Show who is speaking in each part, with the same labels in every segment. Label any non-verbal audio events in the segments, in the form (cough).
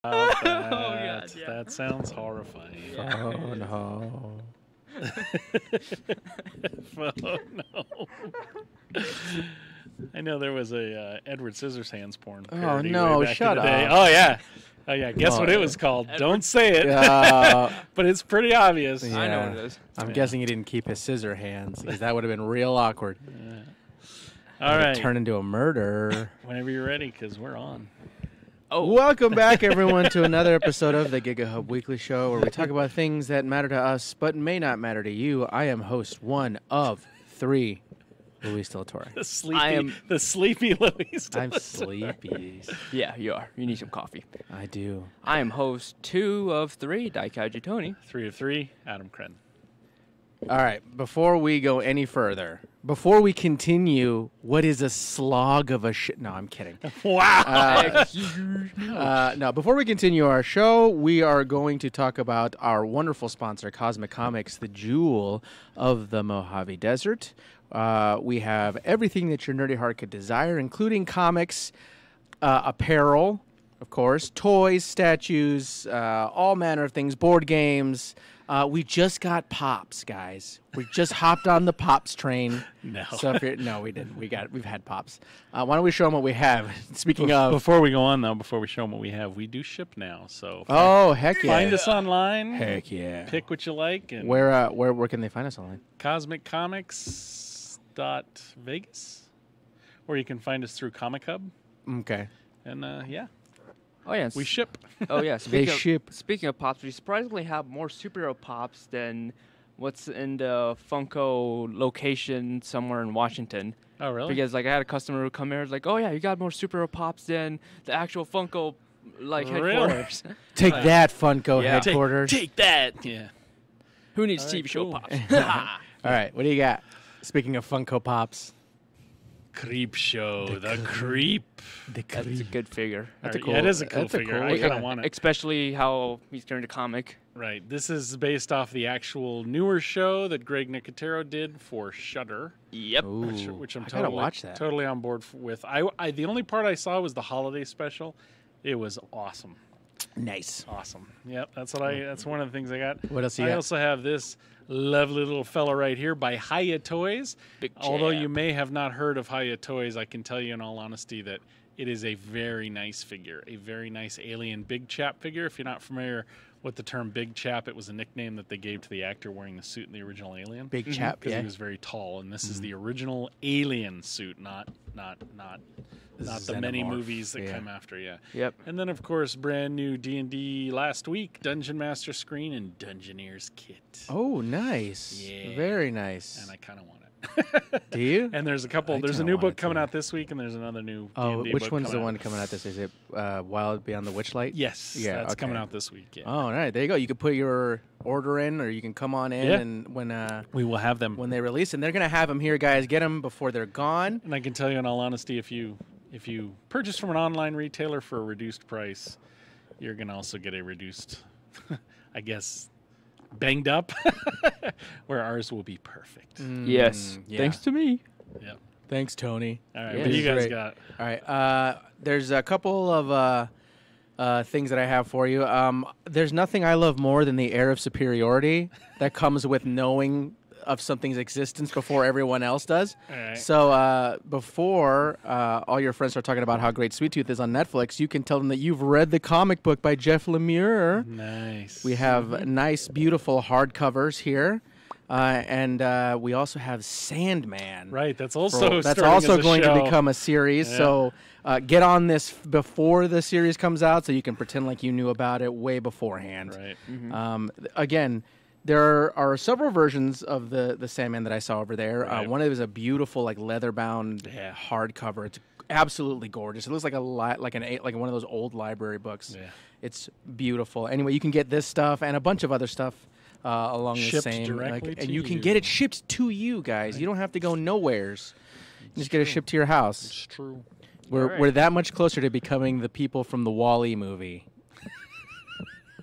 Speaker 1: (laughs) that.
Speaker 2: God, yeah.
Speaker 1: That sounds horrifying. (laughs)
Speaker 3: Oh no.
Speaker 1: oh (laughs) no. I know there was a uh, Edward Scissorhands porn.
Speaker 3: Oh, no,
Speaker 1: way back in
Speaker 3: shut
Speaker 1: the day.
Speaker 3: up.
Speaker 1: Oh yeah. Oh yeah. Guess
Speaker 3: Oh,
Speaker 1: what it was called?
Speaker 2: Edward-
Speaker 1: Don't say it.
Speaker 3: Uh,
Speaker 1: but it's pretty obvious.
Speaker 3: Yeah.
Speaker 2: I know what it is.
Speaker 3: I'm
Speaker 1: Yeah.
Speaker 3: guessing he didn't keep his scissor hands because that would have been real awkward.
Speaker 1: All
Speaker 3: It
Speaker 1: right.
Speaker 3: Turn into a murder.
Speaker 1: Whenever you're ready, because we're on.
Speaker 2: Oh,
Speaker 3: Welcome back, (laughs) everyone, to another episode of the GegaHub Weekly Show, where we talk about things that matter to us but may not matter to you. I am host one of three, Luis Del Torre.
Speaker 1: The sleepy,
Speaker 2: I am-
Speaker 1: the sleepy Louis.
Speaker 3: I'm sleepy.
Speaker 2: yeah, you are. You need some coffee.
Speaker 3: I do.
Speaker 2: I am host two of three, Daikaiju Tony.
Speaker 1: Three of three. Adam Kren.
Speaker 3: All right, before we go any further, before we continue, what is a slog of a shit? No, I'm kidding. (laughs)
Speaker 1: Wow.
Speaker 3: Uh, Uh, no, before we continue our show, we are going to talk about our wonderful sponsor, Cosmic Comics, the jewel of the Mojave Desert. Uh, we have everything that your nerdy heart could desire, including comics, uh, apparel, of course, toys, statues, uh, all manner of things, board games. Uh, we just got pops, guys. We just hopped on the pops train. (laughs)
Speaker 1: No.
Speaker 3: So no, we didn't. We got we've had pops. Uh, why don't we show them what we have? (laughs) Speaking of,
Speaker 1: Before we go on, though, before we show them what we have, we do ship now. So
Speaker 3: oh heck yeah,
Speaker 1: find us online.
Speaker 3: Heck yeah.
Speaker 1: Pick what you like. And
Speaker 3: Where uh, where where can they find us online?
Speaker 1: Cosmic Comics dot Vegas, or you can find us through Comic Hub.
Speaker 3: Okay.
Speaker 1: And uh, yeah,
Speaker 2: Oh yes.
Speaker 1: we ship. (laughs)
Speaker 2: Oh yeah.
Speaker 3: They
Speaker 2: Speaking of,
Speaker 3: ship.
Speaker 2: Speaking of pops, we surprisingly have more superhero pops than what's in the Funko location somewhere in Washington.
Speaker 1: oh really?
Speaker 2: Because like I had a customer who come here, was like, "Oh yeah, you got more superhero pops than the actual Funko like
Speaker 1: Really?
Speaker 2: headquarters." (laughs) (laughs)
Speaker 3: Take
Speaker 1: Right.
Speaker 3: that, Funko
Speaker 2: Yeah.
Speaker 1: Take-
Speaker 3: headquarters.
Speaker 1: Take, that. Yeah.
Speaker 2: Who needs
Speaker 1: All right,
Speaker 2: TV show pops?
Speaker 3: All right, what do you got? Speaking of Funko Pops,
Speaker 1: Creep show.
Speaker 3: The
Speaker 1: The,
Speaker 3: creep.
Speaker 1: creep.
Speaker 2: That's a good figure.
Speaker 3: That's a
Speaker 1: All right, yeah, it
Speaker 3: cool-
Speaker 1: is a cool
Speaker 3: that's a
Speaker 1: figure.
Speaker 3: cool-
Speaker 1: I kind
Speaker 3: yeah.
Speaker 1: of want it.
Speaker 2: Especially how he's turned a comic.
Speaker 1: Right. This is based off the actual newer show that Greg Nicotero did for Shudder,
Speaker 2: Yep.
Speaker 1: which,
Speaker 3: Ooh,
Speaker 1: which I'm totally
Speaker 3: watch that.
Speaker 1: totally on board with. I, I the only part I saw was the holiday special. It was awesome.
Speaker 3: Nice.
Speaker 1: Awesome. Yep, that's what I. Mm. That's one of the things I got.
Speaker 3: What else you have?
Speaker 1: I
Speaker 3: got?
Speaker 1: also have this lovely little fella right here by Hiya Toys.
Speaker 2: Big
Speaker 1: Although you may have not heard of Hiya Toys, I can tell you in all honesty that it is a very nice figure, a very nice alien big chap figure. If you're not familiar with the term big chap, it was a nickname that they gave to the actor wearing the suit in the original Alien
Speaker 3: Big mm-hmm. chap,
Speaker 1: because
Speaker 3: yeah.
Speaker 1: he was very tall, and this is the mm-hmm. original Alien suit, not not not not the many movies that
Speaker 3: yeah.
Speaker 1: come after. Yeah.
Speaker 2: Yep.
Speaker 1: And then, of course, brand new D and D last week, Dungeon Master screen and Dungeoneers kit.
Speaker 3: Oh, nice.
Speaker 1: Yeah.
Speaker 3: Very nice.
Speaker 1: And I kind of want it. (laughs)
Speaker 3: do you?
Speaker 1: and there's a couple.
Speaker 3: I
Speaker 1: there's a new book coming out this week, and there's another new.
Speaker 3: Oh,
Speaker 1: D&D
Speaker 3: which one's the
Speaker 1: coming
Speaker 3: one coming out this? Is it uh, Wild Beyond the Witchlight?
Speaker 1: Yes.
Speaker 3: Yeah,
Speaker 1: That's
Speaker 3: okay.
Speaker 1: coming out this week. Yeah.
Speaker 3: Oh, all right. There you go. You can put your order in, or you can come on in,
Speaker 1: Yeah.
Speaker 3: and when uh,
Speaker 1: we will have them.
Speaker 3: when they release, and they're gonna have them here, guys. Get them before they're gone.
Speaker 1: and I can tell you, in all honesty, if you if you purchase from an online retailer for a reduced price, you're gonna also get a reduced, (laughs) I guess, banged up, (laughs) where ours will be perfect.
Speaker 2: Yes.
Speaker 3: Mm, yeah.
Speaker 2: Thanks to me.
Speaker 1: Yeah.
Speaker 3: Thanks, Tony.
Speaker 1: All right.
Speaker 2: Yeah,
Speaker 1: what do you guys
Speaker 3: great.
Speaker 1: got?
Speaker 3: All right. Uh, there's a couple of uh, uh, things that I have for you. Um, there's nothing I love more than the air of superiority that comes with knowing of something's existence before everyone else does.
Speaker 1: Right.
Speaker 3: So uh, before uh, all your friends start talking about how great Sweet Tooth is on Netflix, you can tell them that you've read the comic book by Jeff Lemire.
Speaker 1: Nice.
Speaker 3: We have nice, beautiful hardcovers here. Uh, and uh, we also have Sandman.
Speaker 1: right. That's
Speaker 3: For-
Speaker 1: also
Speaker 3: that's also going
Speaker 1: show.
Speaker 3: to become a series.
Speaker 1: Yeah.
Speaker 3: So uh, get on this before the series comes out, so you can pretend like you knew about it way beforehand.
Speaker 1: right.
Speaker 3: Um, th- again, there are several versions of the the Sandman that I saw over there. Uh, one of them is a beautiful, like leather bound
Speaker 1: Yeah.
Speaker 3: hardcover. It's absolutely gorgeous. It looks like a li- like an like one of those old library books.
Speaker 1: Yeah.
Speaker 3: It's beautiful. Anyway, you can get this stuff and a bunch of other stuff uh, along
Speaker 1: Shipped
Speaker 3: the same.
Speaker 1: directly
Speaker 3: and
Speaker 1: to
Speaker 3: you can get it shipped to you guys. You don't have to go nowheres. You just get it shipped to your house.
Speaker 1: It's true.
Speaker 3: We're
Speaker 2: Alright.
Speaker 3: we're that much closer to becoming the people from the WALL-E movie.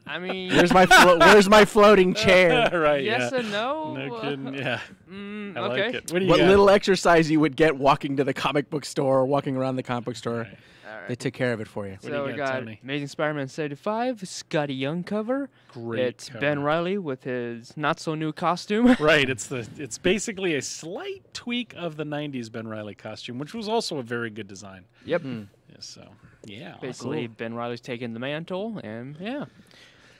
Speaker 2: I mean,
Speaker 3: Where's my flo- Where's my floating (laughs) chair?
Speaker 1: right.
Speaker 2: yes
Speaker 1: yeah.
Speaker 2: and no.
Speaker 1: No kidding. Yeah. (laughs)
Speaker 2: Mm,
Speaker 1: I
Speaker 2: okay.
Speaker 1: like it. What
Speaker 3: What little exercise you would get walking to the comic book store or walking around the comic book store.
Speaker 1: Right.
Speaker 2: right.
Speaker 3: They took care of it for you.
Speaker 1: What do
Speaker 2: so
Speaker 1: you
Speaker 2: we
Speaker 1: got,
Speaker 2: got
Speaker 1: Tony?
Speaker 2: Amazing Spider-Man 75, Skottie Young cover.
Speaker 1: Great.
Speaker 2: it's
Speaker 1: cover.
Speaker 2: Ben Reilly with his not so new costume. (laughs)
Speaker 1: Right, it's the it's basically a slight tweak of the '90s Ben Reilly costume, which was also a very good design.
Speaker 2: yep.
Speaker 3: Hmm.
Speaker 1: Yeah, so yeah,
Speaker 2: Basically, Ben Reilly's taking the mantle, and yeah.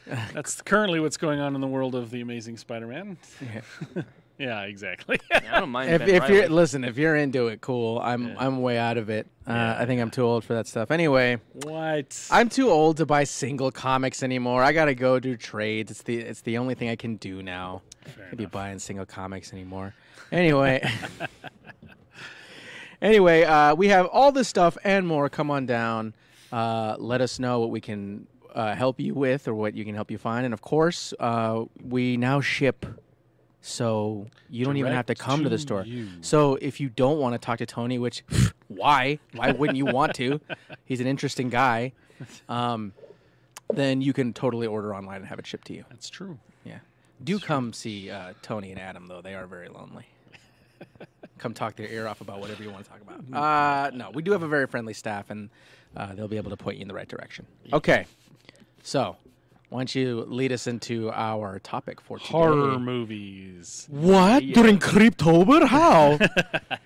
Speaker 2: (laughs)
Speaker 1: that's currently what's going on in the world of the Amazing Spider-Man.
Speaker 3: Yeah. (laughs)
Speaker 1: Yeah, exactly.
Speaker 2: I don't mind
Speaker 3: if, if you're listen, if you're into it, cool. I'm
Speaker 1: Yeah.
Speaker 3: I'm way out of it. Uh, I think I'm too old for that stuff. Anyway,
Speaker 1: what?
Speaker 3: I'm too old to buy single comics anymore. I gotta go do trades. It's the it's the only thing I can do now.
Speaker 1: Fair
Speaker 3: Can't be buying single comics anymore. Anyway. (laughs) anyway, uh, we have all this stuff and more. Come on down. Uh, let us know what we can uh, help you with or what you can help you find. And of course, uh, we now ship. So you don't even have to come to the store.
Speaker 1: you.
Speaker 3: So if you don't want to talk to Tony, which why? Why wouldn't you want to? (laughs) He's an interesting guy. Um, then you can totally order online and have it shipped to you.
Speaker 1: That's true.
Speaker 3: Yeah. Do come see uh, Tony and Adam though; they are very lonely. (laughs) come talk their ear off about whatever you want to talk about. Uh, no, we do have a very friendly staff, and uh, they'll be able to point you in the right direction. Okay, so why don't you lead us into our topic for today?
Speaker 1: Horror movies.
Speaker 3: What during Creeptober? How?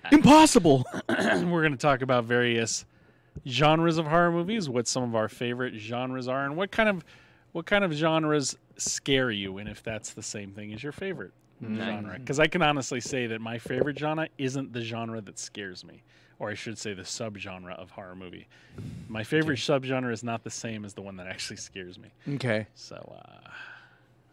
Speaker 3: (laughs) Impossible. (clears throat)
Speaker 1: We're going to talk about various genres of horror movies, what some of our favorite genres are, and what kind of what kind of genres scare you, and if that's the same thing as your favorite genre. Because I can honestly say that my favorite genre isn't the genre that scares me, or I should say the subgenre of horror movie. My favorite subgenre is not the same as the one that actually scares me.
Speaker 3: Okay.
Speaker 1: So, uh,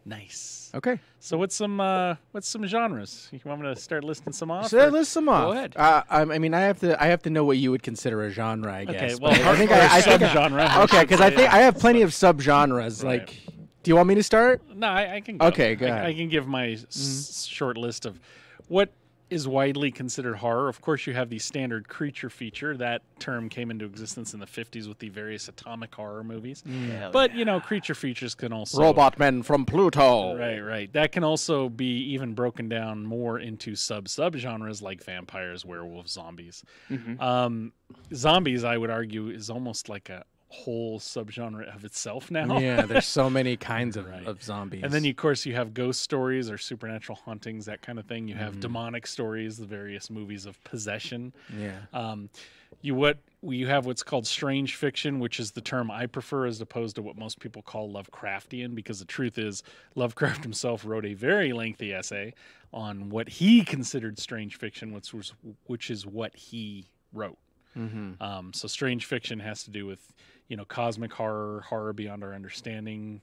Speaker 1: nice.
Speaker 3: Okay.
Speaker 1: So, what's some uh, what's some genres? You want me to start listing some off?
Speaker 3: So
Speaker 1: or-
Speaker 3: list some off.
Speaker 2: Go ahead.
Speaker 3: Uh, I, I mean, I have to. I have to know what you would consider a genre. I guess.
Speaker 1: Okay, well,
Speaker 3: I think I, I think I-
Speaker 1: subgenre. I
Speaker 3: Okay, because I think I have plenty of subgenres.
Speaker 1: Right.
Speaker 3: Like, do you want me to start?
Speaker 1: No, I, I can. Go.
Speaker 3: Okay, go
Speaker 1: I,
Speaker 3: ahead.
Speaker 1: I can give my s- short list of what is widely considered horror. Of course, you have the standard creature feature. That term came into existence in the '50s with the various atomic horror movies.
Speaker 2: Hell
Speaker 1: But you know, creature features can also
Speaker 3: Robot men from Pluto.
Speaker 1: Right, right. That can also be even broken down more into sub subgenres like vampires, werewolves, zombies.
Speaker 2: Mhm.
Speaker 1: Um, zombies, I would argue, is almost like a whole subgenre of itself now.
Speaker 3: Yeah, there's (laughs) so many kinds of,
Speaker 1: Right.
Speaker 3: of zombies.
Speaker 1: And then, you, of course, you have ghost stories or supernatural hauntings, that kind of thing. You have
Speaker 3: Mm-hmm.
Speaker 1: demonic stories, the various movies of possession.
Speaker 3: yeah.
Speaker 1: Um, you what you have what's called strange fiction, which is the term I prefer as opposed to what most people call Lovecraftian, because the truth is Lovecraft himself wrote a very lengthy essay on what he considered strange fiction, which was which is what he wrote.
Speaker 3: Mm-hmm.
Speaker 1: Um, so strange fiction has to do with you know cosmic horror, horror beyond our understanding,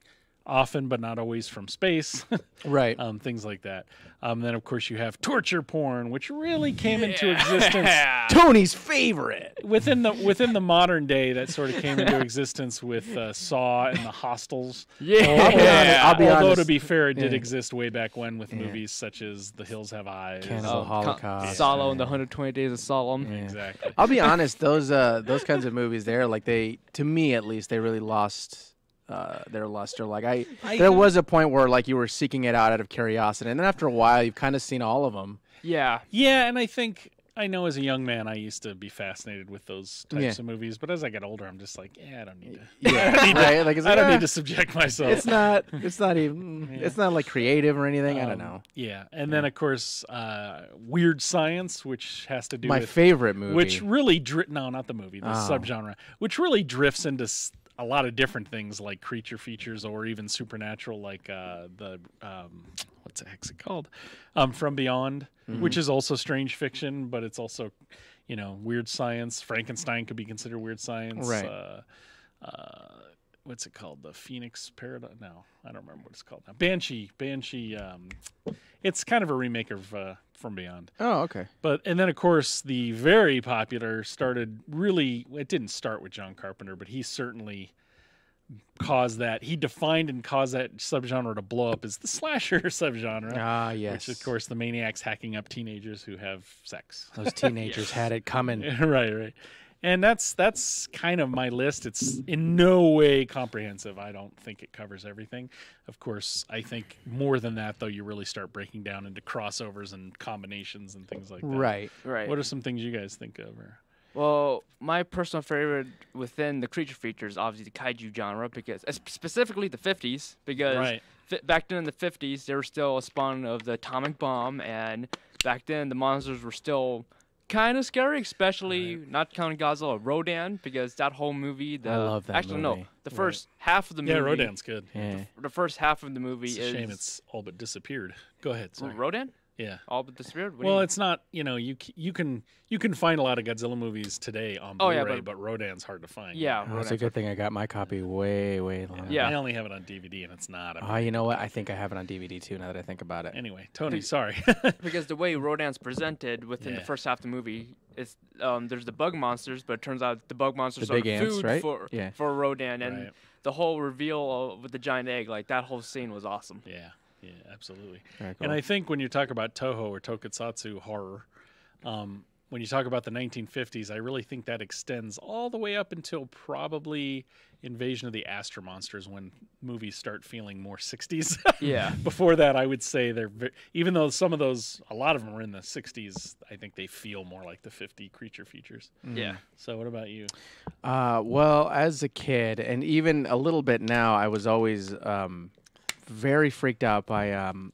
Speaker 1: often but not always from space, (laughs)
Speaker 3: Right.
Speaker 1: um, things like that. Um, then of course you have torture porn, which really came into existence (laughs)
Speaker 3: Tony's favorite.
Speaker 1: within the within the modern day. That sort of came into existence with uh, Saw and the Hostels.
Speaker 2: Yeah.
Speaker 3: I'll be honest- I'll be
Speaker 1: Although
Speaker 3: honest.
Speaker 1: to be fair, it did
Speaker 3: Yeah.
Speaker 1: exist way back when with
Speaker 3: Yeah.
Speaker 1: movies such as The Hills Have Eyes.
Speaker 3: Cannibal
Speaker 2: Um,
Speaker 3: Holocaust.
Speaker 2: Salò and the 120 Days of Sodom.
Speaker 3: Yeah.
Speaker 1: Exactly.
Speaker 3: I'll be honest; those uh, those kinds of movies, there, like they, to me at least, they really lost uh, their luster. Like I,
Speaker 1: I-
Speaker 3: there was a point where like you were seeking it out out of curiosity, and then after a while, you've kind of seen all of them.
Speaker 2: Yeah.
Speaker 1: Yeah, and I think I know as a young man I used to be fascinated with those types
Speaker 3: Yeah.
Speaker 1: of movies, but as I get older, I'm just like, yeah, I don't need to.
Speaker 3: Yeah, (laughs) right. Like it's
Speaker 1: I don't
Speaker 3: ah,
Speaker 1: need to subject myself.
Speaker 3: It's not. It's not even.
Speaker 1: Yeah.
Speaker 3: It's not like creative or anything. I don't
Speaker 1: Um,
Speaker 3: know.
Speaker 1: Yeah, and then of course, uh, weird science, which has to do with
Speaker 3: My
Speaker 1: with
Speaker 3: favorite movie.
Speaker 1: which really dri- no, not the movie, the
Speaker 3: Oh.
Speaker 1: subgenre, which really drifts into s- a lot of different things like creature features or even supernatural, like uh, the um, what's the heck's it called, um, From Beyond,
Speaker 3: Mm-hmm.
Speaker 1: which is also strange fiction, but it's also you know weird science. Frankenstein could be considered weird science.
Speaker 3: Right.
Speaker 1: Uh, uh, what's it called? The Phoenix Paradox? No, I don't remember what it's called now. Banshee. Banshee. Um, it's kind of a remake of uh, From Beyond.
Speaker 3: Oh, okay.
Speaker 1: But and then of course the very popular started really it didn't start with John Carpenter, but he certainly caused that he defined and caused that subgenre to blow up as the (laughs) slasher subgenre.
Speaker 3: Ah, yes.
Speaker 1: Which of course the maniacs hacking up teenagers who have sex.
Speaker 3: those teenagers (laughs) had it coming. (laughs)
Speaker 1: right, right. And that's that's kind of my list. It's in no way comprehensive. I don't think it covers everything. Of course, I think more than that though you really start breaking down into crossovers and combinations and things like that.
Speaker 3: Right.
Speaker 2: Right.
Speaker 1: What are some things you guys think of? Or
Speaker 2: Well, my personal favorite within the creature features, obviously the kaiju genre, because specifically the 50s, because
Speaker 1: Right.
Speaker 2: fi- back then in the 50s, they were still a spawn of the atomic bomb, and back then the monsters were still kind of scary, especially not counting Godzilla, Rodan, because that whole movie. The,
Speaker 3: I love that
Speaker 2: Actually, no, the first half of the movie. Yeah.
Speaker 1: Rodan's good.
Speaker 3: Yeah.
Speaker 2: The first half of the movie
Speaker 1: It's a
Speaker 2: is
Speaker 1: shame it's all but disappeared. Go ahead. Sorry.
Speaker 2: Rodan.
Speaker 1: Yeah.
Speaker 2: All but disappeared. What
Speaker 1: Well, it's not. You know, you you can you can find a lot of Godzilla movies today on
Speaker 2: Oh,
Speaker 1: Blu-ray,
Speaker 2: yeah,
Speaker 1: but,
Speaker 2: but-
Speaker 1: Rodan's hard to find.
Speaker 2: yeah,
Speaker 3: Oh, it's a good thing I got my copy way, way long.
Speaker 2: Yeah.
Speaker 1: I only have it on DVD, and it's not.
Speaker 3: Oh, you know what? I think I have it on DVD too. Now that I think about it.
Speaker 1: Anyway, Tony, sorry. (laughs)
Speaker 2: because the way (laughs) Rodan's presented within
Speaker 1: Yeah.
Speaker 2: the first half of the movie is um, there's the bug monsters, but it turns out the bug monsters
Speaker 3: The
Speaker 2: are
Speaker 3: big ants,
Speaker 2: food
Speaker 3: right?
Speaker 2: for
Speaker 3: Yeah.
Speaker 2: for Rodan, and
Speaker 1: Right.
Speaker 2: the whole reveal of, with the giant egg, like that whole scene was awesome.
Speaker 1: yeah, yeah, absolutely.
Speaker 3: Very
Speaker 1: And. I think when you talk about Toho or Tokusatsu horror, um, when you talk about the 1950s, I really think that extends all the way up until probably Invasion of the Astro Monsters when movies start feeling more 60s. (laughs)
Speaker 2: Yeah.
Speaker 1: Before that, I would say they're even though some of those, a lot of them are in the 60s. I think they feel more like the 50 creature features.
Speaker 2: Yeah.
Speaker 1: So, what about you?
Speaker 3: Uh, well, as a kid, and even a little bit now, I was always um, very freaked out by. Um,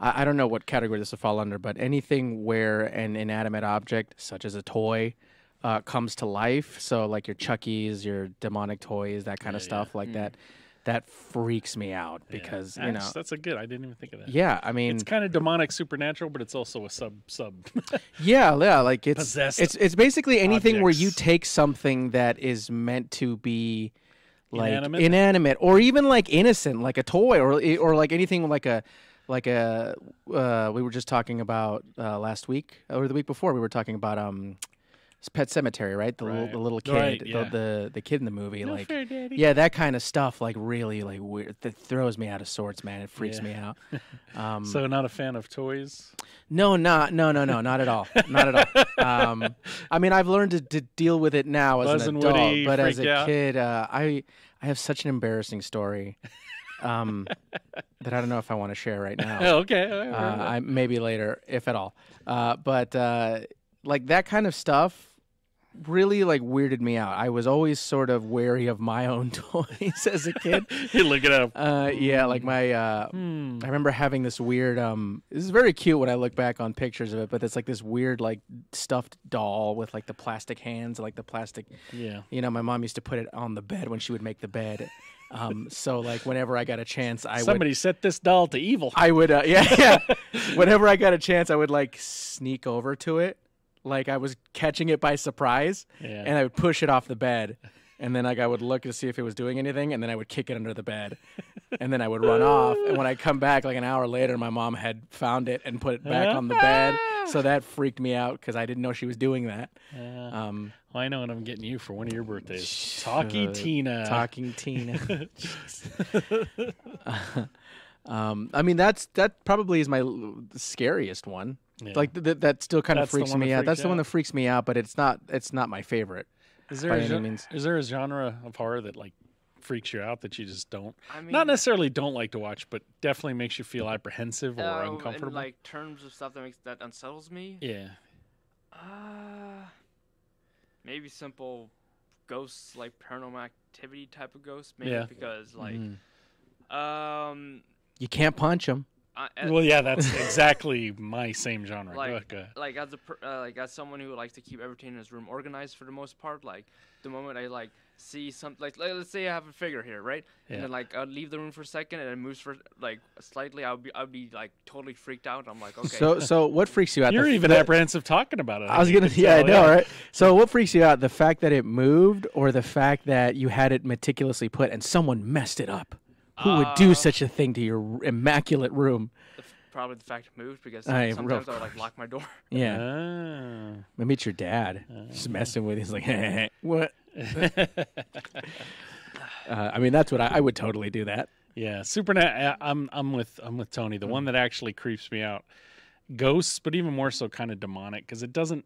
Speaker 3: I, I don't know what category this would fall under, but anything where an inanimate object, such as a toy, uh, comes to life. So, like your Chuckies, your demonic toys, that kind of
Speaker 1: Yeah, yeah.
Speaker 3: stuff, like that, that freaks me out
Speaker 1: Yeah.
Speaker 3: because you know.
Speaker 1: That's- that's a good. I didn't even think of that.
Speaker 3: Yeah, I mean,
Speaker 1: It's kind of demonic, supernatural, but it's also a sub sub. (laughs)
Speaker 3: Yeah, yeah, like it's
Speaker 1: Possessed
Speaker 3: it's it's basically anything where you take something that is meant to be like
Speaker 1: Inanimate?
Speaker 3: inanimate, or even like innocent, like a toy, or or like anything like a like a. Uh, we were just talking about uh, last week or the week before. We were talking about um, Pet Sematary, right? The little the little kid,
Speaker 1: Right,
Speaker 3: the,
Speaker 1: yeah.
Speaker 3: the the kid in the movie,
Speaker 1: No
Speaker 3: like
Speaker 1: fair,
Speaker 3: yeah, that kind of stuff, like really like weird. That throws me out of sorts, man. It freaks
Speaker 1: Yeah.
Speaker 3: me out. (laughs) Um,
Speaker 1: So, not a fan of toys.
Speaker 3: no, not no, no, no, not at all, not at all. (laughs) Um, I mean, I've learned to, to deal with it now as
Speaker 1: Buzz
Speaker 3: an adult,
Speaker 1: Woody
Speaker 3: but as a
Speaker 1: out?
Speaker 3: kid, uh, I I have such an embarrassing story um, (laughs) that I don't know if I want to share right now.
Speaker 1: Okay.
Speaker 3: Uh, I maybe later, if at all. Uh, but uh, like that kind of stuff really like weirded me out. I was always sort of wary of my own (laughs) toys as a kid.
Speaker 1: you look it up.
Speaker 3: Uh, yeah, like my uh,
Speaker 1: Hmm.
Speaker 3: I remember having this weird. Um, this is very cute when I look back on pictures of it, but it's like this weird, like stuffed doll with like the plastic hands, like the plastic.
Speaker 1: Yeah.
Speaker 3: You know, my mom used to put it on the bed when she would make the bed. Um, so like whenever I got a chance, I would.
Speaker 1: Somebody set this doll to evil.
Speaker 3: I would, uh, (laughs) yeah, yeah. Whenever I got a chance, I would like sneak over to it, like I was catching it by surprise,
Speaker 1: Yeah.
Speaker 3: and I would push it off the bed, and then like I would look to see if it was doing anything, and then I would kick it under the bed, and then I would run off. And when I come back, like an hour later, my mom had found it and put it back on the bed, so that freaked me out because I didn't know she was doing that.
Speaker 1: Yeah.
Speaker 3: Um,
Speaker 1: Well, I know what I'm getting you for one of your birthdays. Talking
Speaker 3: uh,
Speaker 1: Tina.
Speaker 3: talking Tina. (laughs) (laughs) um, I mean, that's that probably is my l- scariest one.
Speaker 1: Yeah.
Speaker 3: Like th- th- that still kind of freaks
Speaker 1: one that
Speaker 3: me out.
Speaker 1: freaks
Speaker 3: That's the one that freaks me out, but it's not. It's not my favorite.
Speaker 1: is there
Speaker 3: by
Speaker 1: a
Speaker 3: any
Speaker 1: gen-
Speaker 3: means.
Speaker 1: is there a genre of horror that like freaks you out that you just don't
Speaker 2: I mean,
Speaker 1: not necessarily don't like to watch, but definitely makes you feel apprehensive or
Speaker 2: uh,
Speaker 1: uncomfortable?
Speaker 2: In like terms of stuff that makes that unsettles me.
Speaker 1: yeah.
Speaker 2: Uh, maybe simple ghosts, like paranormal activity type of ghosts. Maybe
Speaker 1: Yeah.
Speaker 2: because like
Speaker 3: Mm.
Speaker 2: um.
Speaker 3: You can't punch them.
Speaker 2: I, I-
Speaker 1: Well, yeah, that's (laughs) exactly my same genre.
Speaker 2: Like-
Speaker 1: Go ahead,
Speaker 2: like as a per, uh, like as someone who likes to keep everything in his room organized for the most part like the moment i like see some like, like let's say i have a figure here right
Speaker 1: Yeah.
Speaker 2: and then like i'll leave the room for a second and it moves for like slightly i'll be i'll be like totally freaked out i'm like okay
Speaker 3: So, so what freaks you out?
Speaker 1: You're
Speaker 3: The-
Speaker 1: even
Speaker 3: the-
Speaker 1: apprehensive talking about it.
Speaker 3: I was gonna,
Speaker 1: can
Speaker 3: yeah, I
Speaker 1: tell,
Speaker 3: know, right? So, what freaks you out? The fact that it moved, or the fact that you had it meticulously put and someone messed it up? Who would do
Speaker 2: Uh,
Speaker 3: such a thing to your immaculate room?
Speaker 2: the probably the fact it moved because
Speaker 3: Aye, of
Speaker 2: sometimes i would like lock my door (laughs)
Speaker 3: Yeah,
Speaker 1: Ah.
Speaker 3: maybe it's your dad just messing with. you. He's like, (laughs) what? (laughs) Uh, I mean, that's what I, I would totally do. That.
Speaker 1: Yeah, supernat. I'm I'm with I'm with Tony. The one that actually creeps me out, ghosts, but even more so, kind of demonic because it doesn't.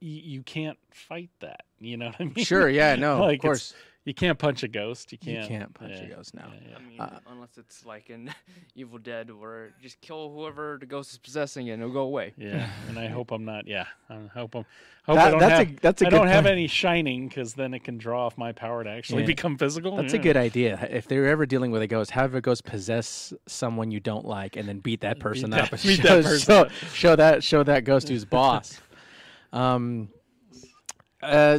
Speaker 1: You, you can't fight that. You know what I mean?
Speaker 3: Sure. Yeah. No.
Speaker 1: Like,
Speaker 3: of
Speaker 1: it's-
Speaker 3: course.
Speaker 1: You can't punch a ghost. You
Speaker 3: You
Speaker 1: can't.
Speaker 3: can't punch a ghost now.
Speaker 1: yeah, yeah.
Speaker 2: I mean,
Speaker 3: Uh,
Speaker 2: unless it's like in (laughs) Evil Dead, where just kill whoever the ghost is possessing and it'll go away.
Speaker 1: Yeah, and I (laughs) hope I'm not. Yeah, I hope I'm. Hope I don't
Speaker 3: that's a-
Speaker 1: have.
Speaker 3: that's a
Speaker 1: I
Speaker 3: good
Speaker 1: don't have any shining because then it can draw off my power to actually
Speaker 3: Yeah.
Speaker 1: become physical.
Speaker 3: That's a good idea. If they're ever dealing with a ghost, have a ghost possess someone you don't like, and then beat that person
Speaker 1: that-
Speaker 3: up. and (laughs)
Speaker 1: beat
Speaker 3: show,
Speaker 1: that person
Speaker 3: show,
Speaker 1: up.
Speaker 3: show that show that ghost who's boss. Um, uh,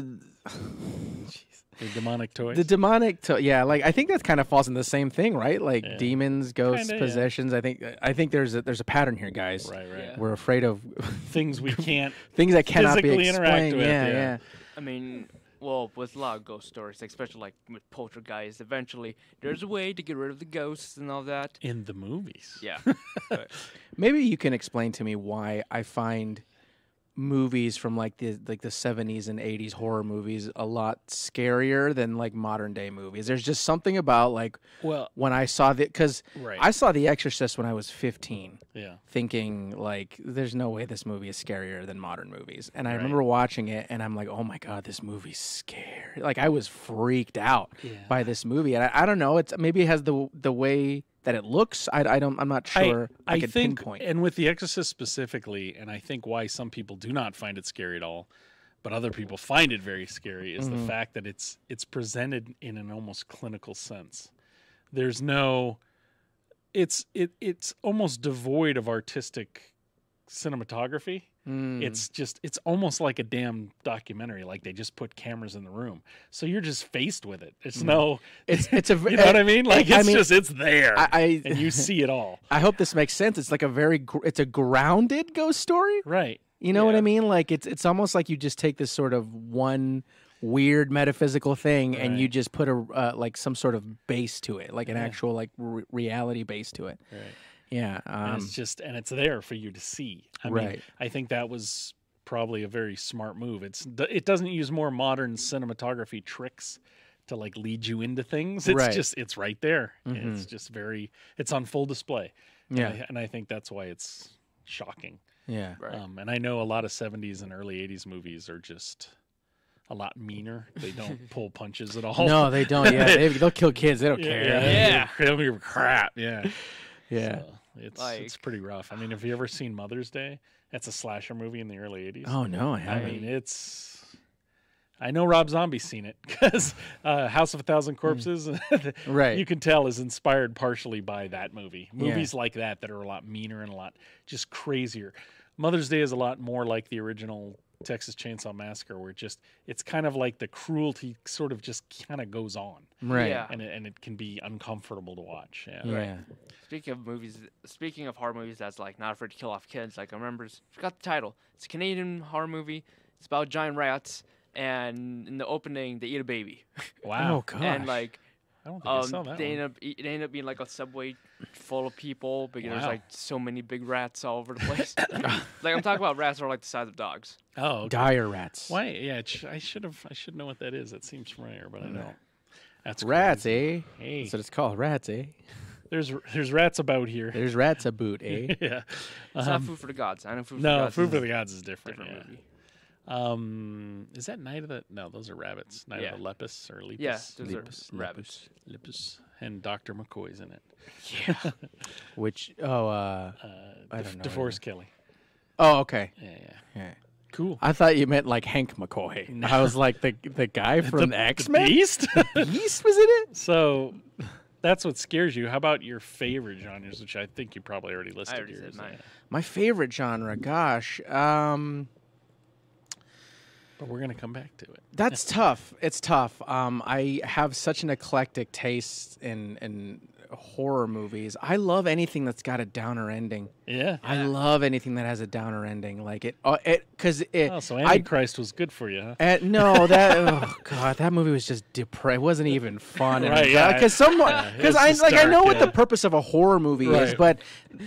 Speaker 1: The demonic toys.
Speaker 3: the demonic, toy. yeah, like I think that kind of falls in the same thing, right? Like
Speaker 1: Yeah.
Speaker 3: demons, ghosts,
Speaker 1: Kinda, yeah.
Speaker 3: possessions. I think I think there's a, there's a pattern here, guys.
Speaker 1: right, right.
Speaker 2: Yeah.
Speaker 3: We're afraid of (laughs)
Speaker 1: Things we (laughs) can't.
Speaker 3: things that cannot be
Speaker 1: Physically
Speaker 3: explained.
Speaker 1: with,
Speaker 3: yeah,
Speaker 1: yeah.
Speaker 3: yeah.
Speaker 2: I mean, well, with a lot of ghost stories, like, especially like with poltergeist, eventually there's a way to get rid of the ghosts and all that.
Speaker 1: in the movies.
Speaker 2: Yeah. (laughs)
Speaker 3: Maybe you can explain to me why I find movies from like the like the 70s and 80s horror movies a lot scarier than like modern day movies. There's just something about like
Speaker 1: Well,
Speaker 3: when I saw the cuz
Speaker 1: right.
Speaker 3: I saw The Exorcist when I was 15
Speaker 1: yeah.
Speaker 3: thinking like there's no way this movie is scarier than modern movies. And I
Speaker 1: Right.
Speaker 3: remember watching it and I'm like, "Oh my god, this movie's scary." Like I was freaked out
Speaker 1: Yeah.
Speaker 3: by this movie. And I, I don't know, it's maybe it has the the way that it looks. I, I don't I'm not sure I,
Speaker 1: I
Speaker 3: could
Speaker 1: think,
Speaker 3: pinpoint.
Speaker 1: and with The Exorcist specifically, and I think why some people do not find it scary at all, but other people find it very scary, is
Speaker 3: Mm-hmm.
Speaker 1: the fact that it's it's presented in an almost clinical sense. There's no, it's it it's almost devoid of artistic cinematography.
Speaker 3: Mm.
Speaker 1: It's just it's almost like a damn documentary. Like they just put cameras in the room, so you're just faced with it. It's no,
Speaker 3: Mm. It's it's a
Speaker 1: you know what I mean? Like
Speaker 3: I
Speaker 1: it's
Speaker 3: mean,
Speaker 1: just it's there,
Speaker 3: I, I
Speaker 1: and you (laughs) see it all.
Speaker 3: I hope this makes sense. It's like a very it's a grounded ghost story.
Speaker 1: Right.
Speaker 3: You know what I mean? Like it's it's almost like you just take this sort of one weird metaphysical thing and you just put a uh, like some sort of base to it, like an
Speaker 1: Yeah.
Speaker 3: actual like re- reality base to it.
Speaker 1: Right.
Speaker 3: Yeah.
Speaker 1: and
Speaker 3: Um,
Speaker 1: it's just and it's there for you to see. I mean,
Speaker 3: Right.
Speaker 1: I think that was probably a very smart move. It's it doesn't use more modern cinematography tricks to like lead you into things. It's
Speaker 3: Right.
Speaker 1: just it's right there.
Speaker 3: Mhm.
Speaker 1: It's just very it's on full display. And
Speaker 3: yeah.
Speaker 1: I, and I think that's why it's shocking.
Speaker 3: Yeah.
Speaker 2: Right.
Speaker 1: Um, and I know a lot of 70s and early 80s movies are just a lot meaner. They don't (laughs) pull punches at all.
Speaker 3: No, they don't. Yeah, (laughs) they, they'll kill kids. They don't care.
Speaker 2: Yeah. (laughs)
Speaker 1: They don't give a crap. Yeah.
Speaker 3: Yeah.
Speaker 1: So it's it's pretty rough. I mean, have you ever seen Mother's Day? That's a slasher movie in the early '80s.
Speaker 3: Oh no, I haven't.
Speaker 1: I mean, it's. I know Rob Zombie's seen it (laughs) because uh, House of a Thousand Corpses,
Speaker 3: Mm. (laughs) Right.
Speaker 1: you can tell, is inspired partially by that movie.
Speaker 3: Yeah.
Speaker 1: Movies like that that are a lot meaner and a lot just crazier. Mother's Day is a lot more like the original Texas Chainsaw Massacre, where it just it's kind of like the cruelty sort of just kind of goes on,
Speaker 3: right.
Speaker 2: Yeah.
Speaker 1: and it, and it can be uncomfortable to watch. Yeah.
Speaker 3: Yeah.
Speaker 2: Speaking of movies, speaking of horror movies, that's like not afraid to kill off kids. Like I remember, forgot the title. It's a Canadian horror movie. It's about giant rats, and in the opening, they eat a baby, (laughs)
Speaker 1: Wow.
Speaker 3: Oh gosh.
Speaker 2: and like
Speaker 1: I don't think I saw
Speaker 2: um,
Speaker 1: that
Speaker 2: they
Speaker 1: one.
Speaker 2: end up eat- they end up being like a subway full of people because there's (laughs) like so many big rats all over the place. (laughs) (coughs) like I'm talking about rats that are like the size of dogs.
Speaker 1: Oh, okay.
Speaker 3: dire rats.
Speaker 1: Why? Yeah, sh- I should have. I should know what that is. That seems familiar, but I don't. That's
Speaker 3: Rats,
Speaker 1: crazy.
Speaker 3: eh?
Speaker 1: Hey,
Speaker 3: That's what it's called. Rats, eh?
Speaker 1: there's there's rats about here.
Speaker 3: There's rats a boot, (laughs) eh?
Speaker 1: yeah.
Speaker 2: It's
Speaker 1: Um,
Speaker 2: not Food for the Gods. I don't know Food for the
Speaker 1: no,
Speaker 2: Gods.
Speaker 1: Food
Speaker 2: is
Speaker 1: for the Gods is different.
Speaker 2: different
Speaker 1: yeah.
Speaker 2: movie.
Speaker 1: Um, is that Night of the? No, those are rabbits. Night
Speaker 2: Yeah.
Speaker 1: of the Lepus or Lepus.
Speaker 2: Yeah, those
Speaker 3: Lepus,
Speaker 2: are rabbits.
Speaker 1: Lepus. And Doctor McCoy's in it. (laughs)
Speaker 3: Yeah. Which? Oh, uh,
Speaker 1: Uh,
Speaker 3: I don't know
Speaker 1: DeForest Kelley.
Speaker 3: oh, okay.
Speaker 1: Yeah, yeah.
Speaker 3: Yeah.
Speaker 1: Cool.
Speaker 3: I thought you meant like Hank McCoy. (laughs) I was like the the guy from
Speaker 1: the,
Speaker 3: X Men.
Speaker 1: Beast. (laughs)
Speaker 3: Beast was in it.
Speaker 1: so that's what scares you. How about your favorite genres, which I think you probably already listed.
Speaker 2: already
Speaker 1: yours.
Speaker 2: said mine.
Speaker 3: My favorite genre. Gosh. Um.
Speaker 1: But we're gonna come back to it. (laughs)
Speaker 3: That's tough. It's tough. Um, I have such an eclectic taste in in horror movies. I love anything that's got a downer ending.
Speaker 1: Yeah.
Speaker 3: I love anything that has a downer ending. Like it, uh, it, because it.
Speaker 1: Oh, so
Speaker 3: I
Speaker 1: Antichrist was good for you, huh?
Speaker 3: uh, no, that (laughs) oh god, that movie was just depressed. It wasn't even fun.
Speaker 1: Right, yeah.
Speaker 3: Because someone,
Speaker 1: Yeah, it
Speaker 3: because
Speaker 1: was
Speaker 3: I
Speaker 1: just
Speaker 3: like I know
Speaker 1: dark,
Speaker 3: what the purpose of a horror movie is, but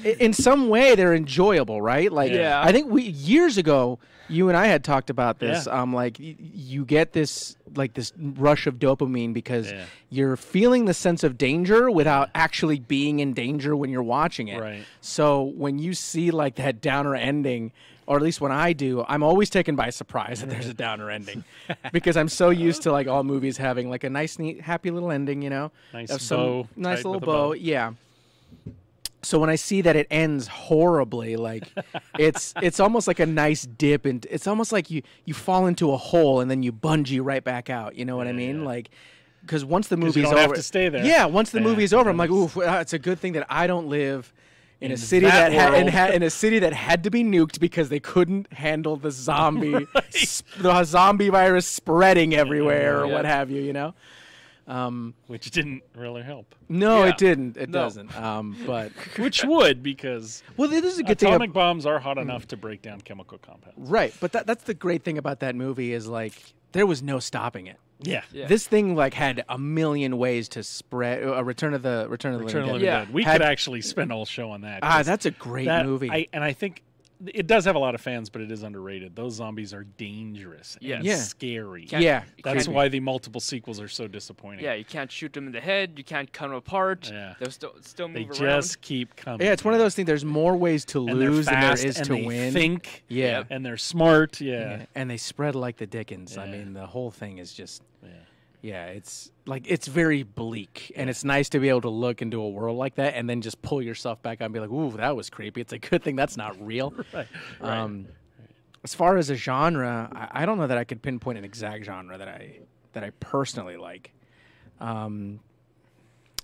Speaker 3: in some way they're enjoyable, right? Like,
Speaker 2: Yeah.
Speaker 3: I think we years ago, you and I had talked about this.
Speaker 1: Yeah.
Speaker 3: Um, like y- you get this like this rush of dopamine because
Speaker 1: Yeah.
Speaker 3: you're feeling the sense of danger without actually being in danger when you're watching it.
Speaker 1: Right.
Speaker 3: So when you see like that downer ending, or at least when I do, I'm always taken by surprise that there's a downer ending, (laughs) because I'm so used to like all movies having like a nice, neat, happy little ending. You know,
Speaker 1: Nice
Speaker 3: of some
Speaker 1: bow
Speaker 3: nice little bow.
Speaker 1: bow.
Speaker 3: Yeah. So when I see that it ends horribly, like (laughs) it's it's almost like a nice dip, and it's almost like you you fall into a hole and then you bungee right back out. You know what I mean?
Speaker 1: yeah.
Speaker 3: Like because once the movie's over,
Speaker 1: have to stay there.
Speaker 3: Yeah, once the
Speaker 1: Yeah,
Speaker 3: movie's over, I'm like, oof, uh, it's a good thing that I don't live. In, a city
Speaker 1: that
Speaker 3: that, had, in, ha- in a city that had to be nuked because they couldn't handle the zombie (laughs) sp- the zombie virus spreading everywhere or
Speaker 2: Yeah.
Speaker 3: what have you, you know.
Speaker 1: which didn't really help.
Speaker 3: No,
Speaker 2: Yeah.
Speaker 3: it didn't. It
Speaker 2: No.
Speaker 3: doesn't. Um, but (laughs)
Speaker 1: Which would because
Speaker 3: well, this is a good thing.
Speaker 1: atomic bombs are hot enough to break down chemical compounds.
Speaker 3: Right, but that, that's the great thing about that movie is like there was no stopping it.
Speaker 1: Yeah.
Speaker 2: Yeah.
Speaker 3: This thing like had a million ways to spread. A Return of the Return of the
Speaker 1: Return of the
Speaker 3: Living
Speaker 1: Living
Speaker 3: Dead.
Speaker 2: Yeah.
Speaker 1: Dead. We
Speaker 3: Had-
Speaker 1: could actually spend a whole show on that.
Speaker 3: Ah, that's a great
Speaker 1: that-
Speaker 3: movie.
Speaker 1: I, and I think it does have a lot of fans, but it is underrated. Those zombies are dangerous and
Speaker 3: Yeah.
Speaker 1: scary.
Speaker 3: Yeah,
Speaker 1: That's why the multiple sequels are so disappointing.
Speaker 2: Yeah, you can't shoot them in the head. You can't cut them apart.
Speaker 1: Yeah.
Speaker 2: They'll still still
Speaker 1: They
Speaker 2: move
Speaker 1: just keep coming.
Speaker 3: Yeah, it's one of those things. There's more ways to
Speaker 1: and they're
Speaker 3: lose than there is
Speaker 1: and
Speaker 3: to
Speaker 1: they
Speaker 3: win.
Speaker 1: Think.
Speaker 3: Yeah.
Speaker 1: And they're smart. Yeah.
Speaker 3: Yeah, and they spread like the Dickens. I mean, the whole thing is just
Speaker 1: Yeah.
Speaker 3: it's like it's very bleak, and it's nice to be able to look into a world like that and then just pull yourself back out and be like, "Ooh, that was creepy." It's a good thing that's not real. (laughs)
Speaker 1: Right.
Speaker 3: Um, as far as a genre, I, I don't know that I could pinpoint an exact genre that I that I personally like. Um,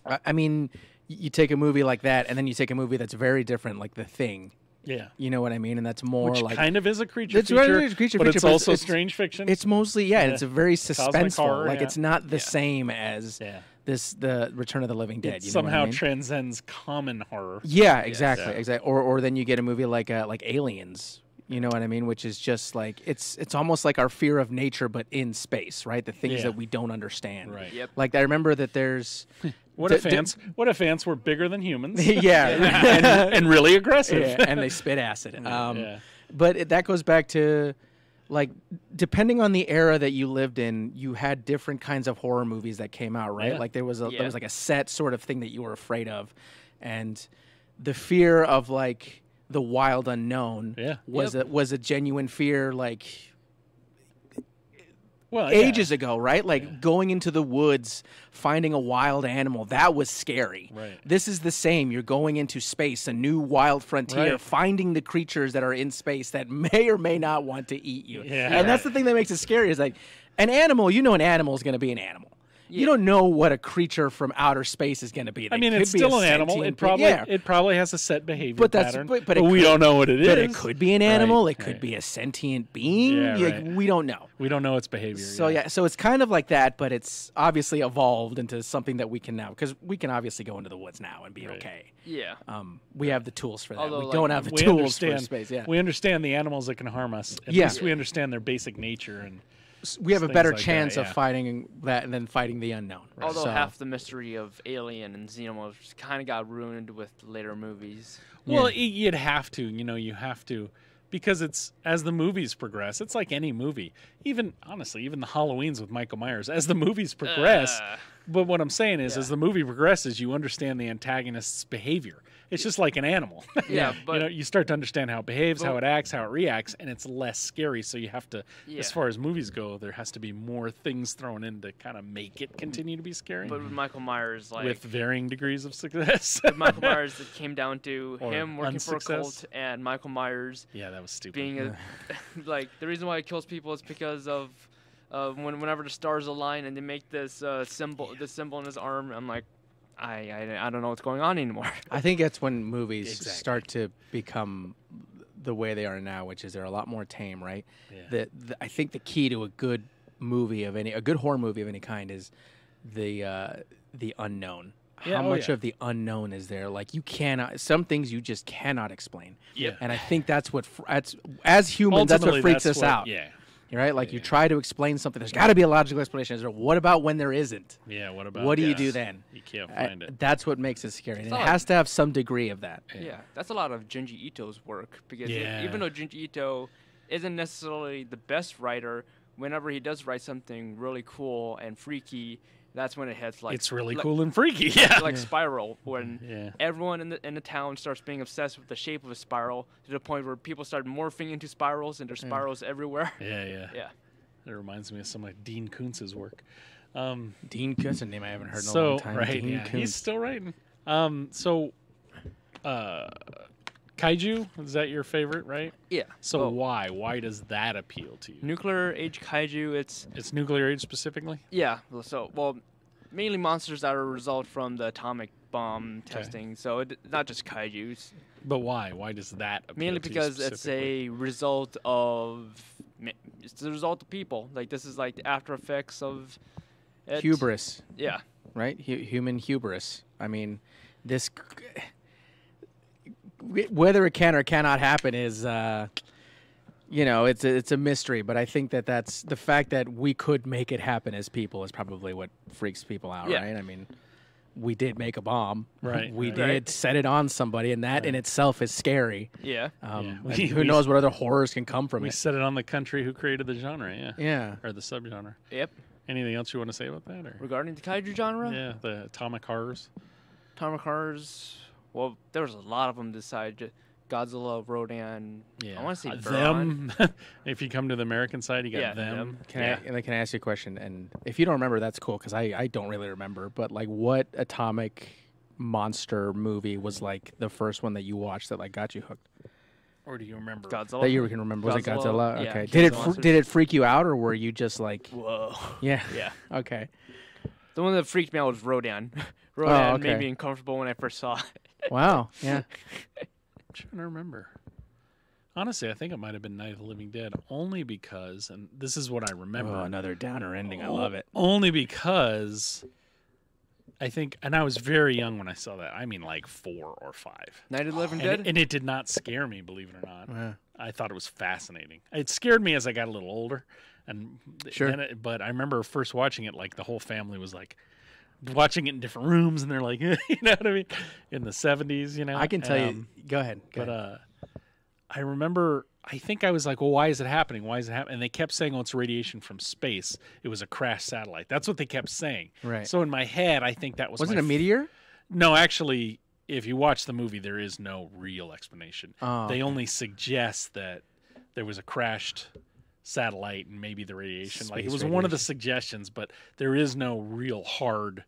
Speaker 3: I, I mean, you take a movie like that, and then you take a movie that's very different, like The Thing.
Speaker 1: Yeah.
Speaker 3: You know what I mean? And that's more
Speaker 1: Which
Speaker 3: like
Speaker 1: kind of is a creature
Speaker 3: It's
Speaker 1: feature,
Speaker 3: a creature
Speaker 1: but
Speaker 3: feature,
Speaker 1: it's
Speaker 3: but
Speaker 1: also
Speaker 3: it's-
Speaker 1: strange fiction.
Speaker 3: it's mostly yeah,
Speaker 1: Yeah.
Speaker 3: it's a very suspenseful.
Speaker 1: horror,
Speaker 3: like
Speaker 1: yeah.
Speaker 3: it's not the
Speaker 2: Yeah.
Speaker 3: same as this the Return of the Living Dead.
Speaker 1: It
Speaker 3: you know what I
Speaker 1: somehow
Speaker 3: mean?
Speaker 1: transcends common horror.
Speaker 3: Yeah, exactly, exactly. Or or then you get a movie like uh, like Aliens. You know what I mean? Which is just like it's it's almost like our fear of nature, but in space, right? The things
Speaker 1: Yeah.
Speaker 3: that we don't understand.
Speaker 1: Right.
Speaker 2: Yep.
Speaker 3: Like I remember that there's (laughs)
Speaker 1: What
Speaker 3: D-
Speaker 1: if
Speaker 3: d-
Speaker 1: ants? What if ants were bigger than humans (laughs)
Speaker 3: yeah, (laughs)
Speaker 1: and, and really aggressive?
Speaker 3: yeah, and they spit acid. Um,
Speaker 1: Yeah.
Speaker 3: But it, that goes back to like depending on the era that you lived in, you had different kinds of horror movies that came out, right?
Speaker 1: Yeah.
Speaker 3: Like there was a
Speaker 2: Yeah.
Speaker 3: there was like a set sort of thing that you were afraid of, and the fear of like the wild unknown
Speaker 1: Yeah.
Speaker 3: was a was a genuine fear like
Speaker 1: well, yeah.
Speaker 3: ages ago, right? Like going into the woods, finding a wild animal, that was scary.
Speaker 1: Right.
Speaker 3: This is the same. You're going into space, a new wild frontier,
Speaker 1: Right.
Speaker 3: finding the creatures that are in space that may or may not want to eat you.
Speaker 1: Yeah.
Speaker 3: And that's the thing that makes it scary is like an animal, you know an animal is going to be an animal. You don't know what a creature from outer space is going to be.
Speaker 1: I
Speaker 3: They
Speaker 1: mean,
Speaker 3: could
Speaker 1: it's
Speaker 3: be
Speaker 1: still an animal. It probably
Speaker 3: yeah.
Speaker 1: it probably has a set behavior
Speaker 3: But that's-
Speaker 1: pattern.
Speaker 3: but- but it
Speaker 1: we
Speaker 3: could-
Speaker 1: don't know what it is.
Speaker 3: but it could be an animal.
Speaker 1: Right,
Speaker 3: it could
Speaker 1: right.
Speaker 3: be a sentient being.
Speaker 1: Yeah,
Speaker 3: Like,
Speaker 1: right.
Speaker 3: We don't know.
Speaker 1: We don't know its behavior.
Speaker 3: So yeah, so it's kind of like that, but it's obviously evolved into something that we can now because we can obviously go into the woods now and be
Speaker 1: Right.
Speaker 3: okay.
Speaker 2: Yeah.
Speaker 3: Um, we have the tools for that.
Speaker 2: Although,
Speaker 3: we
Speaker 2: like,
Speaker 3: don't have the tools
Speaker 1: understand
Speaker 3: for space. Yeah,
Speaker 1: we understand the animals that can harm us. At
Speaker 3: Yeah.
Speaker 1: least we understand their basic nature and
Speaker 3: we have a better
Speaker 1: like that,
Speaker 3: chance of fighting that than fighting the unknown.
Speaker 2: Although
Speaker 3: So-
Speaker 2: half the mystery of Alien and Xenomorphs kind of got ruined with later movies.
Speaker 1: Well, y you'd have to, you know, you have to, because it's as the movies progress. It's like any movie, even honestly, even the Halloweens with Michael Myers. As the movies progress,
Speaker 2: Uh.
Speaker 1: But what I'm saying is,
Speaker 2: Yeah.
Speaker 1: as the movie progresses, you understand the antagonist's behavior. It's just like an animal. (laughs)
Speaker 2: Yeah, but
Speaker 1: you know, you start to understand how it behaves, how it acts, how it reacts, and it's less scary. So you have to,
Speaker 2: Yeah.
Speaker 1: as far as movies go, there has to be more things thrown in to kind of make it continue to be scary,
Speaker 2: but with Michael Myers, like
Speaker 1: with varying degrees of success.
Speaker 2: with Michael (laughs) Myers, it came down to
Speaker 1: Or
Speaker 2: him working for a cult and Michael Myers
Speaker 1: yeah, that was stupid.
Speaker 2: being a (laughs) like the reason why he kills people is because of uh, when whenever the stars align and they make this uh, symbol, this symbol in his arm. I'm like, I, I I don't know what's going on anymore. (laughs)
Speaker 3: I think that's when movies
Speaker 1: Exactly.
Speaker 3: start to become the way they are now, which is they're a lot more tame, right?
Speaker 1: Yeah.
Speaker 3: The, the, I think the key to a good movie of any, a good horror movie of any kind, is the uh, the unknown.
Speaker 1: Yeah,
Speaker 3: How
Speaker 1: oh,
Speaker 3: much
Speaker 1: yeah.
Speaker 3: of the unknown is there? Like you cannot. Some things you just cannot explain.
Speaker 1: Yeah.
Speaker 3: And I think that's what fr- that's as humans that's what freaks
Speaker 1: that's
Speaker 3: us
Speaker 1: what-
Speaker 3: out.
Speaker 1: Yeah.
Speaker 3: Right? Like you try to explain something. There's got to be a logical explanation. Is there- What about when there isn't?
Speaker 1: Yeah. What about?
Speaker 3: What do you do then?
Speaker 1: You can't
Speaker 3: I-
Speaker 1: find it.
Speaker 3: that's what makes it scary. And it has to have some degree of that.
Speaker 2: Yeah, that's a lot of Junji Ito's work because
Speaker 1: Yeah.
Speaker 2: even though Junji Ito isn't necessarily the best writer, whenever he does write something really cool and freaky, That's when it hits like
Speaker 1: it's really
Speaker 2: like,
Speaker 1: cool and freaky. (laughs) Yeah.
Speaker 2: like Spiral when
Speaker 1: yeah.
Speaker 2: everyone in the in the town starts being obsessed with the shape of a spiral to the point where people start morphing into spirals and there's spirals everywhere.
Speaker 1: Yeah, yeah. (laughs)
Speaker 2: Yeah.
Speaker 1: It reminds me of some of Dean Koontz's work. Um,
Speaker 3: Dean Koontz, a name I haven't heard in a
Speaker 1: so
Speaker 3: long time.
Speaker 1: right,
Speaker 3: Dean
Speaker 1: yeah,
Speaker 3: Koontz.
Speaker 1: he's still writing. Um, so, uh, kaiju is that your favorite, right?
Speaker 2: Yeah.
Speaker 1: So
Speaker 2: Well,
Speaker 1: why why does that appeal to you?
Speaker 2: nuclear age kaiju, it's
Speaker 1: It's nuclear age specifically.
Speaker 2: yeah. So well, mainly monsters that are a result from the atomic bomb
Speaker 1: Okay.
Speaker 2: testing. So it, not just kaiju's.
Speaker 1: But why? Why does that appeal
Speaker 2: Mainly
Speaker 1: to you Mainly
Speaker 2: because it's a result of it's the result of people. Like this is like the after effects of it.
Speaker 3: hubris,
Speaker 2: Yeah.
Speaker 3: right? Hu- human hubris. I mean, this whether it can or cannot happen is, uh, you know, it's a, it's a mystery. But I think that that's the fact that we could make it happen as people is probably what freaks people out,
Speaker 2: Yeah.
Speaker 3: right? I mean. We did make a bomb.
Speaker 1: Right,
Speaker 3: We
Speaker 1: right.
Speaker 3: did
Speaker 2: Right.
Speaker 3: set it on somebody, and that in itself is scary.
Speaker 2: Yeah.
Speaker 3: Um,
Speaker 1: Yeah.
Speaker 3: who
Speaker 1: we-
Speaker 3: knows what other horrors can come from
Speaker 1: we
Speaker 3: it?
Speaker 1: set it on the country who created the genre, yeah,
Speaker 3: Yeah.
Speaker 1: or the subgenre.
Speaker 2: Yep.
Speaker 1: Anything else you want to say about that? Or
Speaker 2: Regarding the kaiju genre,
Speaker 1: yeah, the atomic horrors.
Speaker 2: atomic horrors. Well, there was a lot of them this side. Godzilla, Rodan.
Speaker 1: Yeah,
Speaker 2: I want to say
Speaker 1: Uh, them. (laughs) if you come to the American side, you got
Speaker 2: Yeah,
Speaker 1: them.
Speaker 2: them.
Speaker 3: Can
Speaker 1: yeah.
Speaker 3: I and I can I ask you a question? And if you don't remember, that's cool because I, I don't really remember. But like, what atomic monster movie was like the first one that you watched that like got you hooked?
Speaker 1: Or do you remember?
Speaker 2: Godzilla.
Speaker 3: That you can remember? Was it
Speaker 2: Godzilla,
Speaker 3: Godzilla?
Speaker 2: yeah,
Speaker 3: Okay. Did it fr- did it freak you out or were you just like
Speaker 2: Whoa.
Speaker 3: yeah (laughs)
Speaker 2: Yeah.
Speaker 3: okay
Speaker 2: The one that freaked me out was Rodan. (laughs) Rodan
Speaker 3: okay.
Speaker 2: made me uncomfortable when I first saw it. (laughs)
Speaker 3: wow yeah
Speaker 1: I'm trying to remember. Honestly, I think it might have been Night of the Living Dead, only because, and this is what I remember.
Speaker 3: oh another downer ending I love it
Speaker 1: Only because I think, and I was very young when I saw that. I mean, like four or five.
Speaker 2: Night of the Living
Speaker 1: And,
Speaker 2: Dead.
Speaker 1: it- and it did not scare me, believe it or not.
Speaker 3: Yeah.
Speaker 1: I thought it was fascinating. It scared me as I got a little older, and
Speaker 3: Sure.
Speaker 1: then it- but I remember first watching it, like the whole family was like watching it in different rooms, and they're like, (laughs) you know what I mean, in the seventies, you know.
Speaker 3: I can tell
Speaker 1: Um,
Speaker 3: you go ahead go
Speaker 1: but
Speaker 3: ahead.
Speaker 1: uh, I remember, I think I was like, well, why is it happening? Why is it happening? And they kept saying, oh, it's radiation from space. It was a crashed satellite. That's what they kept saying.
Speaker 3: right
Speaker 1: So in my head, I think that was
Speaker 3: was it
Speaker 1: a
Speaker 3: a
Speaker 1: f-
Speaker 3: meteor
Speaker 1: no, actually, if you watch the movie, there is no real explanation.
Speaker 3: oh
Speaker 1: They only suggest that there was a crashed satellite and maybe the radiation. like it
Speaker 3: Space
Speaker 1: was one of the suggestions, but there is no real hard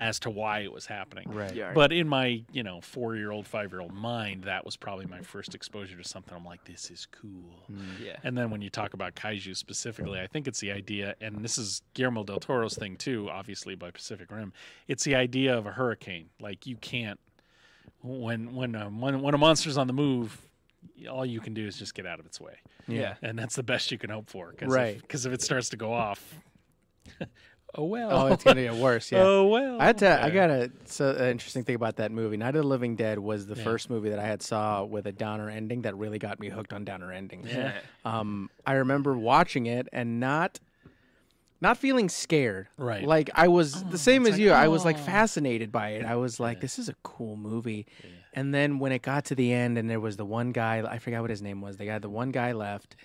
Speaker 1: as to why it was happening.
Speaker 3: right
Speaker 2: yeah.
Speaker 1: But in my, you know, four year old, five year old mind, that was probably my first exposure to something. I'm like, this is cool. Mm.
Speaker 2: yeah.
Speaker 1: And then when you talk about kaiju specifically, I think it's the idea, and this is Guillermo del Toro's thing too, obviously by Pacific Rim. It's the idea of a hurricane. Like you can't when when a, when, when a monster's on the move, all you can do is just get out of its way,
Speaker 2: Yeah.
Speaker 1: and that's the best you can hope for. Cause
Speaker 3: Right.
Speaker 1: Because if, it starts to go off, (laughs) oh well.
Speaker 3: oh it's gonna get worse yeah
Speaker 1: Oh well.
Speaker 3: I had to, I got a so an interesting thing about that movie. Night of the Living Dead was the
Speaker 1: Yeah.
Speaker 3: first movie that I had saw with a downer ending that really got me hooked on downer endings.
Speaker 1: Yeah.
Speaker 3: Um, I remember watching it and not not feeling scared.
Speaker 1: Right.
Speaker 3: Like I was
Speaker 1: Oh,
Speaker 3: the same as
Speaker 1: like,
Speaker 3: you. I was like
Speaker 1: oh.
Speaker 3: fascinated by it. I was like,
Speaker 1: Yeah.
Speaker 3: this is a cool movie.
Speaker 1: Yeah.
Speaker 3: And then when it got to the end and there was the one guy, I forgot what his name was. They got the one guy left,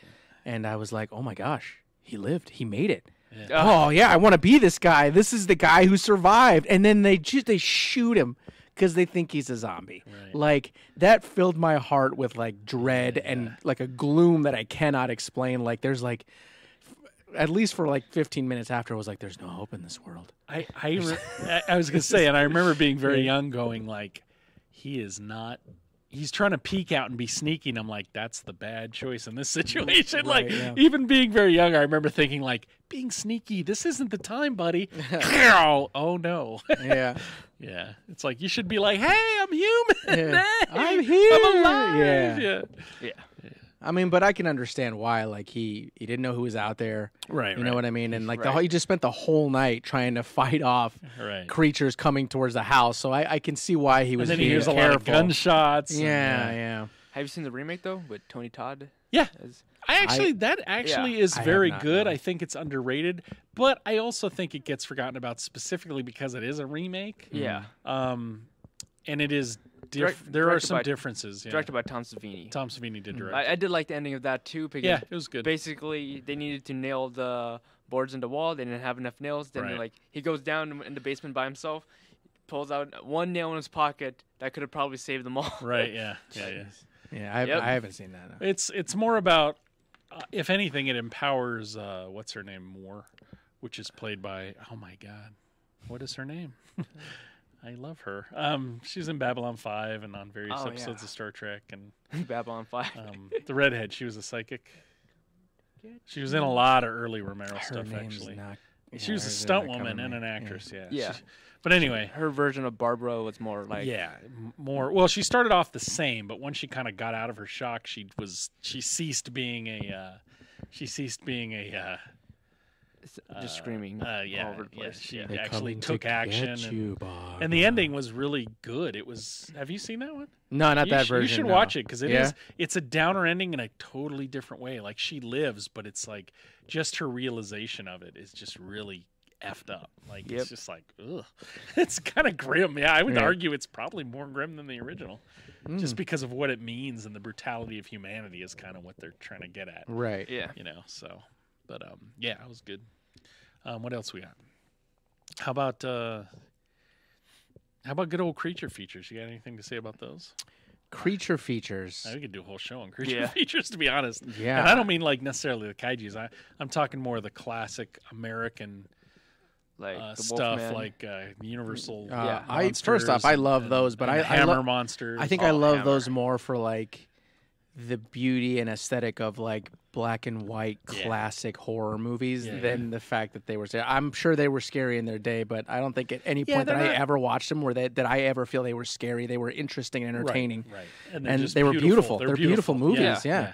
Speaker 3: and I was like, oh my gosh, he lived. He made it.
Speaker 1: Yeah.
Speaker 3: Oh yeah, I want to be this guy. This is the guy who survived. And then they just they shoot him because they think he's a zombie.
Speaker 1: Right.
Speaker 3: Like that filled my heart with like dread
Speaker 1: Yeah.
Speaker 3: and like a gloom that I cannot explain. Like there's like at least for like 15 minutes after I was like there's no hope in this world.
Speaker 1: I I- (laughs) I was gonna say, and I remember being very young, going like, he is not. He's trying to peek out and be sneaky, and I'm like, that's the bad choice in this (laughs) mm-hmm. situation. like,
Speaker 3: yeah.
Speaker 1: even being very young, I remember thinking like, being sneaky. This isn't the time, buddy. (laughs) oh no. (laughs)
Speaker 3: Yeah.
Speaker 1: yeah, it's like you should be like, hey, I'm human.
Speaker 3: Yeah.
Speaker 1: Hey,
Speaker 3: I'm here.
Speaker 1: I'm alive.
Speaker 3: Yeah.
Speaker 1: yeah.
Speaker 2: Yeah.
Speaker 3: I mean, but I can understand why like he he didn't know who was out there.
Speaker 1: Right.
Speaker 3: You know what I mean? And like the whole, he just spent the whole night trying to fight off (laughs)
Speaker 1: Right.
Speaker 3: creatures coming towards the house. So I, I can see why he
Speaker 1: And
Speaker 3: was
Speaker 1: then he
Speaker 3: being
Speaker 1: hears a
Speaker 3: careful.
Speaker 1: lot of gunshots. and,
Speaker 3: Yeah, yeah.
Speaker 2: Have you seen the remake though with Tony Todd?
Speaker 1: Yeah.
Speaker 2: As,
Speaker 1: I actually, that actually is very
Speaker 3: not,
Speaker 1: good.
Speaker 3: no.
Speaker 1: I think it's underrated, but I also think it gets forgotten about specifically because it is a remake.
Speaker 2: yeah.
Speaker 1: Um, and it is diff-
Speaker 2: Direct-
Speaker 1: there are some
Speaker 2: by-
Speaker 1: differences. Yeah.
Speaker 2: Directed by Tom Savini.
Speaker 1: Tom Savini did direct.
Speaker 2: I, I did like the ending of that too because
Speaker 1: yeah, it was good.
Speaker 2: basically they needed to nail the boards in the wall. They didn't have enough nails. Then
Speaker 1: Right.
Speaker 2: like he goes down in the basement by himself, pulls out one nail in his pocket that could have probably saved them all.
Speaker 1: Right? Yeah. (laughs) Yeah. Yeah.
Speaker 3: Yeah, I,
Speaker 2: Yep.
Speaker 3: I haven't seen that. no.
Speaker 1: It's it's more about, uh, if anything, it empowers. Uh, what's her name? Moore, which is played by. Oh my God, what is her name? (laughs) I love her. Um, she's in Babylon Five and on various
Speaker 3: Oh,
Speaker 1: episodes
Speaker 3: yeah.
Speaker 1: of Star Trek and (laughs)
Speaker 2: Babylon Five.
Speaker 1: um, the redhead. She was a psychic. She was in a lot of early Romero
Speaker 3: Her
Speaker 1: stuff. Actually,
Speaker 3: not.
Speaker 1: she
Speaker 3: yeah,
Speaker 1: was a
Speaker 3: hers
Speaker 1: stunt woman and an actress. Yeah.
Speaker 2: Yeah.
Speaker 1: She- but anyway,
Speaker 2: Her version of Barbara was more like
Speaker 1: yeah, more. Well, she started off the same, but once she kind of got out of her shock, she was she ceased being a uh, she ceased being a uh,
Speaker 2: s- just screaming
Speaker 1: uh,
Speaker 2: all
Speaker 1: yeah,
Speaker 2: over the
Speaker 1: yeah, she.
Speaker 3: They're
Speaker 1: actually
Speaker 3: coming to
Speaker 1: took action,
Speaker 3: get
Speaker 1: and,
Speaker 3: you,
Speaker 1: and the ending was really good. It was. Have you seen that one?
Speaker 3: No, not
Speaker 1: you
Speaker 3: that
Speaker 1: sh-
Speaker 3: version.
Speaker 1: You should
Speaker 3: no.
Speaker 1: watch it because it is.
Speaker 3: Yeah?
Speaker 1: It's a downer ending in a totally different way. Like she lives, but it's like just her realization of it is just really effed up. Like
Speaker 2: Yep.
Speaker 1: it's just like ugh. (laughs) It's kind of grim. Yeah, I would
Speaker 3: Yeah.
Speaker 1: argue it's probably more grim than the original, just
Speaker 3: Mm.
Speaker 1: because of what it means and the brutality of humanity is kind of what they're trying to get at.
Speaker 3: Right.
Speaker 2: Yeah.
Speaker 1: You know. So, but um, yeah, it was good. Um, what else we got? How about uh, how about good old creature features? You got anything to say about those?
Speaker 3: Creature features.
Speaker 1: I we could do a whole show on creature
Speaker 2: Yeah. (laughs)
Speaker 1: features, to be honest.
Speaker 3: Yeah.
Speaker 1: And I don't mean like necessarily the kaiju's. I, I'm talking more of the classic American
Speaker 2: Like
Speaker 1: uh, stuff,
Speaker 2: Wolfman.
Speaker 1: like uh, Universal.
Speaker 3: Uh,
Speaker 2: Yeah.
Speaker 3: I first off, I love
Speaker 1: and-
Speaker 3: those, but
Speaker 1: and
Speaker 3: I, I
Speaker 1: Hammer
Speaker 3: lo-
Speaker 1: monsters.
Speaker 3: I think I
Speaker 2: Oh,
Speaker 3: love
Speaker 2: Hammer.
Speaker 3: those more for like the beauty and aesthetic of like black and white
Speaker 1: Yeah.
Speaker 3: classic horror movies
Speaker 1: Yeah.
Speaker 3: than the fact that they were. scary. I'm sure they were scary in their day, but I don't think at any
Speaker 1: Yeah,
Speaker 3: point that
Speaker 1: they're
Speaker 3: I ever watched them were they, that I ever feel they were scary. They were interesting and entertaining.
Speaker 1: right? And, they're
Speaker 3: And
Speaker 1: just
Speaker 3: they were beautiful. They're beautiful movies, yeah.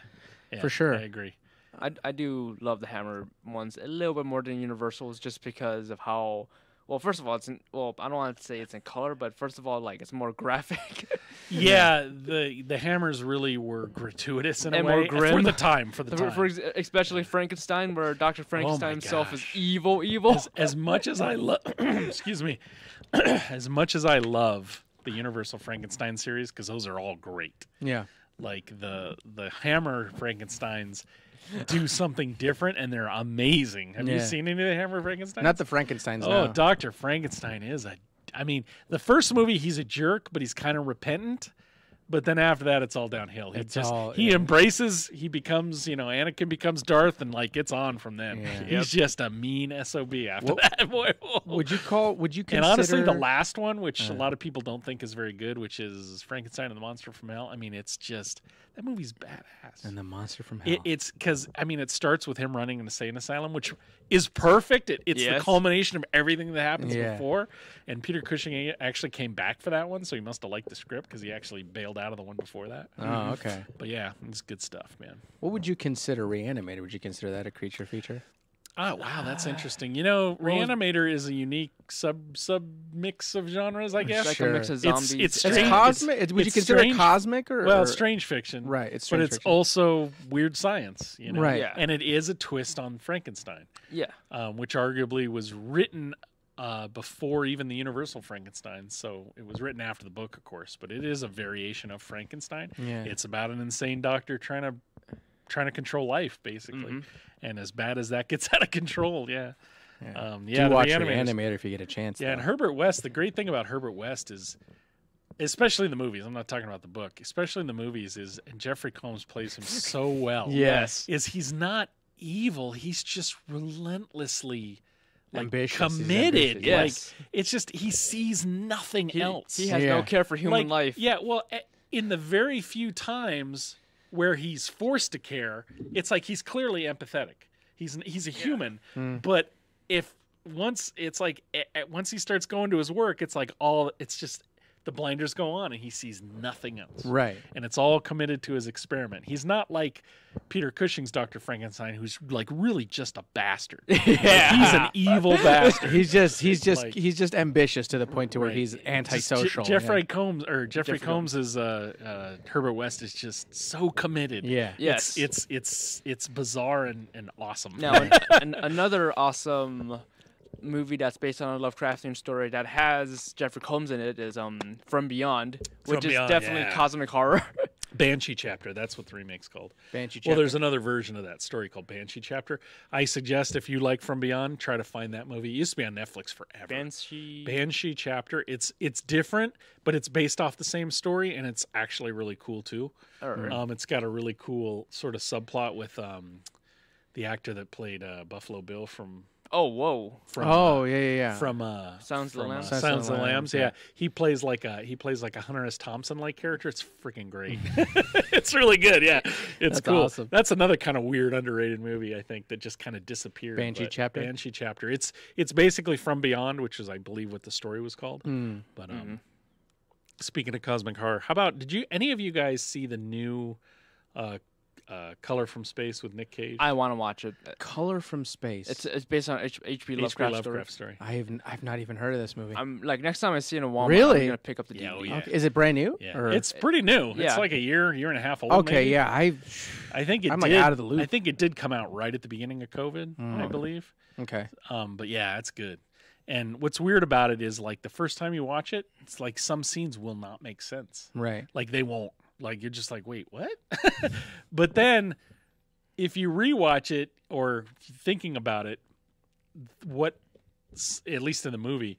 Speaker 1: Yeah,
Speaker 3: For sure.
Speaker 1: I agree.
Speaker 2: I, I do love the Hammer ones a little bit more than Universal's just because of how well first of all it's in well I don't want to say it's in color but first of all like it's more graphic (laughs)
Speaker 1: Yeah, the the hammers really were gratuitous in a
Speaker 2: And
Speaker 1: way
Speaker 2: more
Speaker 1: for the time. For the
Speaker 2: For-
Speaker 1: time.
Speaker 2: for ex- especially Frankenstein where Dr. Oh Frankenstein himself is evil evil
Speaker 1: as, as much as I love, (clears throat) excuse me, (clears throat) as much as I love the Universal Frankenstein series because those are all great.
Speaker 3: Yeah.
Speaker 1: Like the the Hammer Frankenstein's do something different and they're amazing. Have you
Speaker 3: Yeah.
Speaker 1: seen any of the Hammer Frankenstein?
Speaker 3: Not the Frankenstein's.
Speaker 1: Oh,
Speaker 3: no.
Speaker 1: Doctor Frankenstein is a. I mean, the first movie he's a jerk, but he's kind of repentant. But then after that, it's all downhill. He
Speaker 3: It's
Speaker 1: just
Speaker 3: all-
Speaker 1: he
Speaker 3: yeah.
Speaker 1: embraces. He becomes, you know, Anakin becomes Darth, and like it's on from then.
Speaker 3: Yeah.
Speaker 1: He's just a mean sob after that. (laughs) Boy, whoa.
Speaker 3: Would you call? Would you consider?
Speaker 1: and honestly, the last one, which a
Speaker 3: Uh.
Speaker 1: lot of people don't think is very good, which is Frankenstein and the Monster from Hell. I mean, it's just that movie's badass.
Speaker 3: and the monster from hell.
Speaker 1: It, it's because I mean, it starts with him running an insane asylum, which is perfect. It, it's the culmination of everything that happens
Speaker 3: Yeah.
Speaker 1: before. And Peter Cushing actually came back for that one, so he must have liked the script because he actually bailed out of the one before that.
Speaker 3: oh, mm-hmm. okay.
Speaker 1: But yeah, it's good stuff, man.
Speaker 3: What would you consider Reanimator? Would you consider that a creature feature?
Speaker 1: Oh wow, that's interesting. You know,
Speaker 2: Well-
Speaker 1: Reanimator is a unique sub sub mix of genres, I
Speaker 2: it's
Speaker 1: guess.
Speaker 2: like
Speaker 3: Sure.
Speaker 2: a mix of
Speaker 1: It's-
Speaker 2: zombies
Speaker 1: it's
Speaker 3: It's
Speaker 1: Strange-
Speaker 3: cosmic.
Speaker 1: it's-
Speaker 3: would you consider
Speaker 1: strange-
Speaker 3: it cosmic or?
Speaker 1: Well,
Speaker 3: or-
Speaker 1: strange fiction,
Speaker 3: Right. It's strange but
Speaker 1: it's
Speaker 3: fiction.
Speaker 1: also weird science, you know.
Speaker 3: Right.
Speaker 2: Yeah.
Speaker 1: And it is a twist on Frankenstein.
Speaker 2: yeah
Speaker 1: um, which arguably was written uh, before even the Universal Frankenstein. So it was written after the book, of course, but it is a variation of Frankenstein.
Speaker 3: Yeah.
Speaker 1: It's about an insane doctor trying to trying to control life, basically.
Speaker 2: Mhm.
Speaker 1: And as bad as that gets (laughs) out of control, yeah,
Speaker 3: Yeah.
Speaker 1: um, yeah, the
Speaker 3: watch
Speaker 1: Reanimators-
Speaker 3: Reanimator if you get a chance.
Speaker 1: yeah, and. Herbert West. The great thing about Herbert West is, especially in the movies. I'm not talking about the book. Especially in the movies, is and Jeffrey Combs plays him so (laughs) well.
Speaker 3: Yes.
Speaker 1: is he's not evil. He's just relentlessly like,
Speaker 3: Ambitious.
Speaker 1: Committed.
Speaker 3: ambitious.
Speaker 2: Yes.
Speaker 1: Like it's just he sees nothing
Speaker 2: he,
Speaker 1: else.
Speaker 2: he has
Speaker 3: Yeah.
Speaker 2: no care for human
Speaker 1: like,
Speaker 2: life
Speaker 1: Yeah, well, eh, in the very few times where he's forced to care, it's like he's clearly empathetic. He's he's a human,
Speaker 3: Hmm.
Speaker 1: but if once it's like once he starts going to his work, it's like all it's just the blinders go on and he sees nothing else.
Speaker 3: Right.
Speaker 1: And it's all committed to his experiment. He's not like Peter Cushing's Dr. Frankenstein, who's like really just a bastard. (laughs) Like,
Speaker 2: yeah
Speaker 1: he's an evil bastard.
Speaker 3: He's just he's just
Speaker 1: Like-
Speaker 3: he's just ambitious to the point to where
Speaker 1: Right.
Speaker 3: he's
Speaker 1: Just
Speaker 3: antisocial.
Speaker 1: Je- Jeffrey Combs or Jeffrey,
Speaker 2: Jeffrey
Speaker 1: Combs is uh, uh, Herbert West is just so committed.
Speaker 3: Yeah.
Speaker 2: Yes.
Speaker 1: It's it's it's it's bizarre and, and awesome.
Speaker 2: Now, (laughs) an, an, another awesome movie that's based on a Lovecraftian story that has Jeffrey Combs in it is um From Beyond, which
Speaker 1: From
Speaker 2: is
Speaker 1: Beyond,
Speaker 2: definitely
Speaker 1: yeah.
Speaker 2: cosmic horror. (laughs)
Speaker 1: Banshee Chapter. That's what the remake's called.
Speaker 3: Banshee. Chapter.
Speaker 1: Well, there's another version of that story called Banshee Chapter. I suggest if you like From Beyond, try to find that movie. It used to be on Netflix forever.
Speaker 2: Banshee.
Speaker 1: Banshee Chapter. It's it's different, but it's based off the same story, and it's actually really cool too.
Speaker 2: Alright.
Speaker 1: Um, it's got a really cool sort of subplot with um, the actor that played uh, Buffalo Bill from
Speaker 2: oh, whoa.
Speaker 1: from
Speaker 3: oh
Speaker 1: uh,
Speaker 3: yeah, yeah, yeah.
Speaker 1: from uh
Speaker 2: Silence of the
Speaker 1: from, uh,
Speaker 2: Lambs.
Speaker 1: Silence of the Lambs.
Speaker 3: yeah.
Speaker 1: Yeah. he plays like a he plays like a Hunter S. Thompson like character. It's freaking great. (laughs) it's really good. Yeah, it's
Speaker 3: That's
Speaker 1: cool.
Speaker 3: awesome.
Speaker 1: That's another kind of weird underrated movie I think that just kind of disappeared.
Speaker 3: Banshee
Speaker 1: but
Speaker 3: Chapter?
Speaker 1: Banshee Chapter. It's it's basically From Beyond, which is I believe what the story was called.
Speaker 3: Hmm.
Speaker 1: But um, speaking of cosmic horror, how about did you any of you guys see the new uh, uh, Color from Space with Nick Cage?
Speaker 2: I want to watch it.
Speaker 3: Color from Space.
Speaker 2: It's it's based on H- H.P.
Speaker 1: H.P.
Speaker 2: Lovecraft,
Speaker 1: Lovecraft
Speaker 2: story.
Speaker 1: story.
Speaker 3: I've n- I've not even heard of this movie.
Speaker 2: I'm like next time I see it in a Walmart,
Speaker 3: Really?
Speaker 2: I'm gonna pick up the
Speaker 1: Yeah,
Speaker 2: DVD.
Speaker 1: oh, yeah.
Speaker 3: Okay, Is it brand new?
Speaker 1: Yeah,
Speaker 3: Or-
Speaker 1: it's pretty new.
Speaker 2: yeah.
Speaker 1: It's like a year, year and a half old.
Speaker 3: okay.
Speaker 1: maybe.
Speaker 3: Yeah, I.
Speaker 1: I think it
Speaker 3: I'm,
Speaker 1: did.
Speaker 3: like, out of the loop.
Speaker 1: I think it did come out right at the beginning of COVID, I
Speaker 3: Mm.
Speaker 1: believe.
Speaker 3: Okay.
Speaker 1: Um, but yeah, it's good. And what's weird about it is like the first time you watch it, it's like some scenes will not make sense.
Speaker 3: Right.
Speaker 1: Like they won't. Like you're just like, wait, what? (laughs) but then if you rewatch it or thinking about it, what at least in the movie,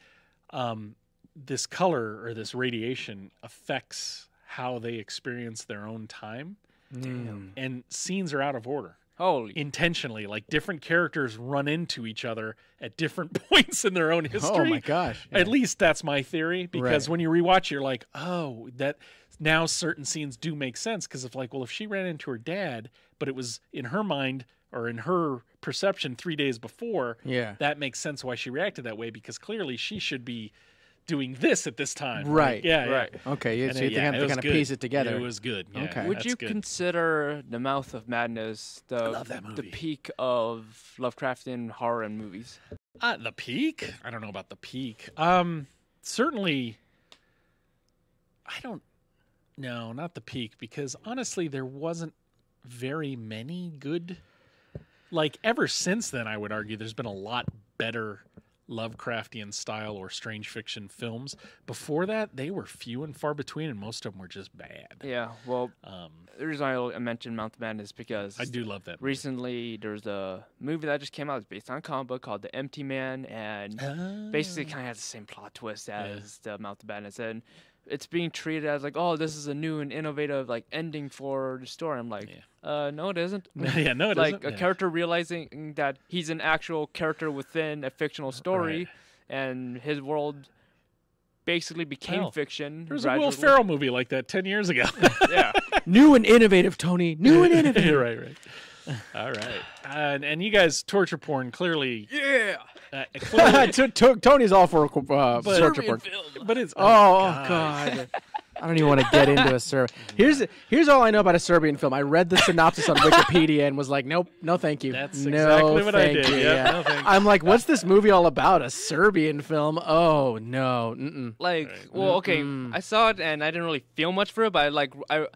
Speaker 1: um, this color or this radiation affects how they experience their own time
Speaker 3: Damn.
Speaker 1: and scenes are out of order
Speaker 2: Holy.
Speaker 1: intentionally like different characters run into each other at different (laughs) points in their own history
Speaker 3: Oh my gosh.
Speaker 1: at least that's my theory because
Speaker 3: Right.
Speaker 1: when you rewatch you're like oh that now certain scenes do make sense because if like well if she ran into her dad but it was in her mind or in her perception three days before
Speaker 3: Yeah.
Speaker 1: that makes sense why she reacted that way because clearly she should be doing this at this time
Speaker 3: Right.
Speaker 1: Like, yeah
Speaker 2: Right.
Speaker 1: yeah.
Speaker 3: Okay. You,
Speaker 1: And
Speaker 3: so
Speaker 1: it-
Speaker 3: you think
Speaker 1: yeah,
Speaker 3: I have
Speaker 1: it
Speaker 3: to
Speaker 1: was
Speaker 3: kind of
Speaker 1: good.
Speaker 3: piece it together.
Speaker 1: it was good yeah,
Speaker 3: Okay.
Speaker 2: Would you
Speaker 1: good.
Speaker 2: consider The Mouth of Madness the the peak of Lovecraftian horror and movies?
Speaker 1: Uh, the peak? I don't know about the peak. Um, certainly. I don't. No, not the peak because honestly, there wasn't very many good. Like ever since then, I would argue there's been a lot better Lovecraftian style or strange fiction films. Before that, they were few and far between, and most of them were just bad.
Speaker 2: Yeah. Well,
Speaker 1: Um,
Speaker 2: the reason I mentioned Mouth of Madness is because
Speaker 1: I do love that. movie.
Speaker 2: recently there's a movie that just came out. It's based on a comic book called The Empty Man, and basically kind of has the same plot twist as the Mouth of Madness, and it's being treated as like, oh, this is a new and innovative like ending for the story. I'm like, uh, no, it isn't. (laughs)
Speaker 1: yeah, no, it
Speaker 2: like
Speaker 1: isn't.
Speaker 2: a
Speaker 1: Yeah.
Speaker 2: character realizing that he's an actual character within a fictional story, and his world basically became
Speaker 1: Well,
Speaker 2: fiction.
Speaker 1: There's a Will
Speaker 2: gradually.
Speaker 1: Ferrell movie like that ten years ago. (laughs)
Speaker 2: Yeah. (laughs)
Speaker 3: New and innovative, Tony. New and innovative.
Speaker 1: right, right. All right, and and you guys torture porn clearly.
Speaker 2: yeah.
Speaker 1: Uh, clearly
Speaker 3: T- t- Tony's all for uh,
Speaker 1: But-
Speaker 3: torture porn.
Speaker 1: but it's
Speaker 3: Oh, oh God. (laughs) I don't even want to get into a Serb. (laughs) Here's here's all I know about a Serbian film. I read the synopsis on (laughs) Wikipedia and was like, nope, no, thank you.
Speaker 1: That's
Speaker 3: no,
Speaker 1: exactly what I did.
Speaker 3: You.
Speaker 1: Yeah.
Speaker 3: Yeah.
Speaker 1: No,
Speaker 3: I'm like, what's this movie all about? A Serbian film? Oh no. Mm-mm.
Speaker 2: Like,
Speaker 1: Right.
Speaker 2: well, okay, I saw it and I didn't really feel much for it, but I like I.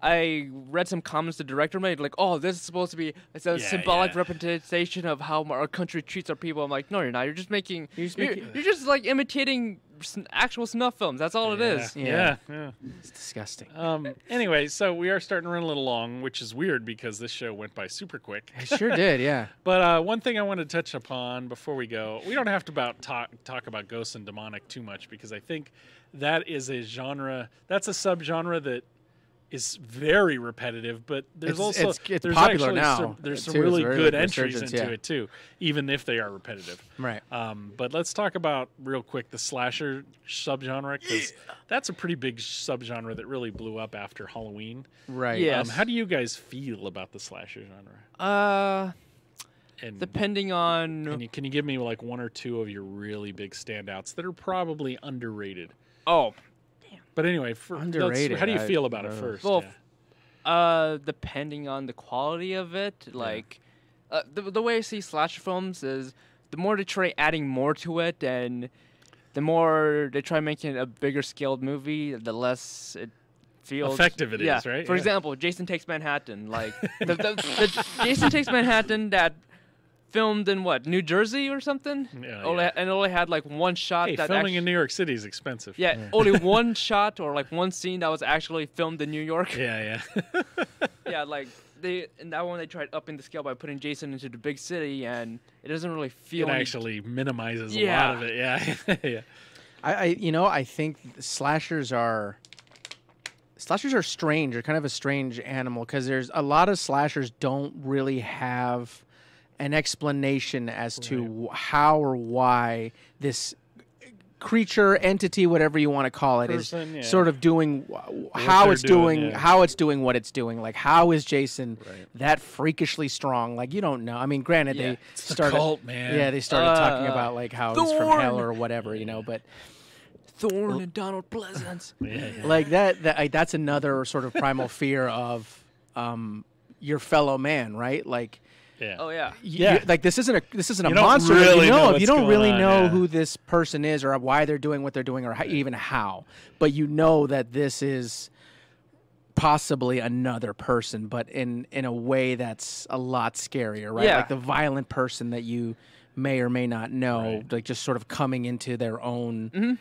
Speaker 2: I read some comments the director made, like, "Oh, this is supposed to be it's a
Speaker 1: Yeah,
Speaker 2: symbolic
Speaker 1: yeah.
Speaker 2: representation of how our country treats our people." I'm like, "No, you're not. You're just making.
Speaker 3: You're just
Speaker 2: you're,
Speaker 3: making-
Speaker 2: you're just like imitating actual snuff films. That's all it is."
Speaker 1: Yeah,
Speaker 3: Yeah.
Speaker 1: yeah.
Speaker 3: It's disgusting.
Speaker 1: Um. Anyway, so we are starting to run a little long, which is weird because this show went by super quick.
Speaker 3: I sure did. Yeah. (laughs)
Speaker 1: But uh, one thing I want to touch upon before we go, we don't have to about talk talk about ghosts and demonic too much because I think that is a genre. That's a subgenre that is very repetitive. But there's
Speaker 3: It's-
Speaker 1: also
Speaker 3: it's- it's
Speaker 1: there's
Speaker 3: popular
Speaker 1: actually
Speaker 3: now,
Speaker 1: Some, there's some
Speaker 3: too. It's
Speaker 1: really good entries into
Speaker 3: yeah.
Speaker 1: it too, even if they are repetitive.
Speaker 3: Right.
Speaker 1: Um, but let's talk about real quick the slasher subgenre because that's a pretty big subgenre that really blew up after Halloween.
Speaker 3: Right.
Speaker 2: Yeah.
Speaker 1: Um, how do you guys feel about the slasher genre?
Speaker 2: Uh,
Speaker 1: And
Speaker 2: depending on
Speaker 1: can you, can you give me like one or two of your really big standouts that are probably underrated?
Speaker 2: oh,
Speaker 1: But anyway, for,
Speaker 3: Underrated,
Speaker 1: how do you
Speaker 3: I-
Speaker 1: feel about it first?
Speaker 2: Well,
Speaker 1: Yeah.
Speaker 2: Uh, depending on the quality of it, like uh, the the way I see slasher films is the more they try adding more to it, and the more they try making it a bigger scaled movie, the less it feels
Speaker 1: Effective it
Speaker 2: it is,
Speaker 1: is, right?
Speaker 2: For
Speaker 1: Yeah.
Speaker 2: example, Jason Takes Manhattan, like the, the, the Jason Takes Manhattan that filmed in what New Jersey or something.
Speaker 1: Yeah,
Speaker 2: only,
Speaker 1: yeah.
Speaker 2: And only had like one shot
Speaker 1: Hey,
Speaker 2: that
Speaker 1: filming
Speaker 2: actu-
Speaker 1: in New York City is expensive.
Speaker 2: yeah, only (laughs) one shot or like one scene that was actually filmed in New York.
Speaker 1: Yeah, yeah. (laughs)
Speaker 2: yeah, like they in that one they tried upping the scale by putting Jason into the big city, and it doesn't really feel
Speaker 1: it
Speaker 2: any-
Speaker 1: actually minimizes a lot of it. Yeah, (laughs) yeah.
Speaker 3: I, I you know I think slashers are slashers are strange. They're kind of a strange animal because there's a lot of slashers don't really have an explanation as to how or why this creature entity whatever you want to call it is
Speaker 1: Person, yeah.
Speaker 3: sort of doing how it's doing,
Speaker 1: doing, yeah.
Speaker 3: how it's doing what it's doing like how is jason
Speaker 1: Right.
Speaker 3: that freakishly strong like you don't know i mean granted
Speaker 2: Yeah.
Speaker 3: they
Speaker 1: It's the
Speaker 3: started
Speaker 1: cult, man.
Speaker 3: yeah they started talking
Speaker 2: Uh,
Speaker 3: about like how he's from hell or whatever you know but
Speaker 2: Thorn and Donald
Speaker 1: Pleasence. (laughs)
Speaker 3: like that, that I, that's another sort of primal fear of um, your fellow man, right? Like,
Speaker 1: yeah.
Speaker 2: Oh yeah.
Speaker 3: y-
Speaker 1: Yeah.
Speaker 3: you- like this isn't a this isn't a
Speaker 1: You don't
Speaker 3: monster. that
Speaker 1: really
Speaker 3: you
Speaker 1: know
Speaker 3: know,
Speaker 1: what's
Speaker 3: you don't really
Speaker 1: on,
Speaker 3: know
Speaker 1: yeah.
Speaker 3: who this person is or why they're doing what they're doing or how, even how, but you know that this is possibly another person, but in in a way that's a lot scarier, right?
Speaker 2: Yeah.
Speaker 3: Like the violent person that you may or may not know,
Speaker 1: Right.
Speaker 3: like just sort of coming into their own. Mm-hmm.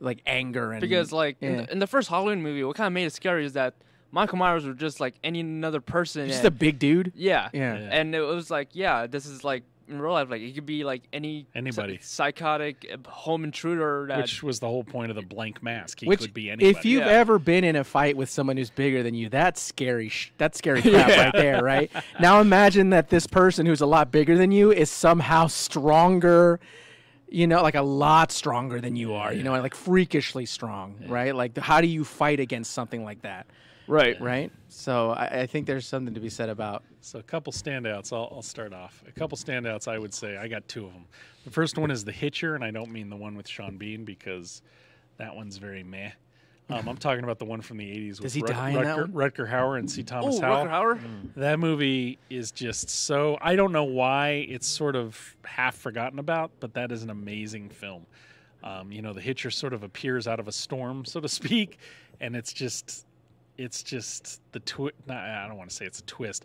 Speaker 3: Like anger and
Speaker 2: Because like in, the, in the first Halloween movie, what kind of made it scary is that Michael Myers was just like any another person.
Speaker 3: just
Speaker 2: and-
Speaker 3: a big dude.
Speaker 2: yeah.
Speaker 3: Yeah.
Speaker 1: Yeah.
Speaker 2: And it was like, yeah, this is like in real life, like it could be like any
Speaker 1: Anybody.
Speaker 2: psy- psychotic uh, home intruder that
Speaker 1: Which was the whole point of the blank mask. He
Speaker 3: Which,
Speaker 1: could be anybody.
Speaker 3: if you've
Speaker 2: Yeah.
Speaker 3: ever been in a fight with someone who's bigger than you, that's scary. Sh- that's scary (laughs) crap right there, right? Now imagine that this person who's a lot bigger than you is somehow stronger. You know, like a lot stronger than you are. You know, like freakishly strong, right? Like, how do you fight against something like that,
Speaker 2: right.
Speaker 3: right? So I, I think there's something to be said about.
Speaker 1: So a couple standouts. I'll, I'll start off. A couple standouts. I would say I got two of them. The first one is the Hitcher, and I don't mean the one with Sean Bean because that one's very meh. Um, I'm talking about the one from the '80s. with
Speaker 3: he
Speaker 1: Rut-
Speaker 3: die in
Speaker 1: Rutger? Rutger Hauer and C. Thomas
Speaker 2: Oh,
Speaker 1: Howell.
Speaker 2: Rucker Hauer.
Speaker 1: That movie is just so. I don't know why it's sort of half forgotten about, but that is an amazing film. Um, you know, the Hitcher sort of appears out of a storm, so to (laughs) speak, and it's just, it's just the twist. I don't want to say it's a twist,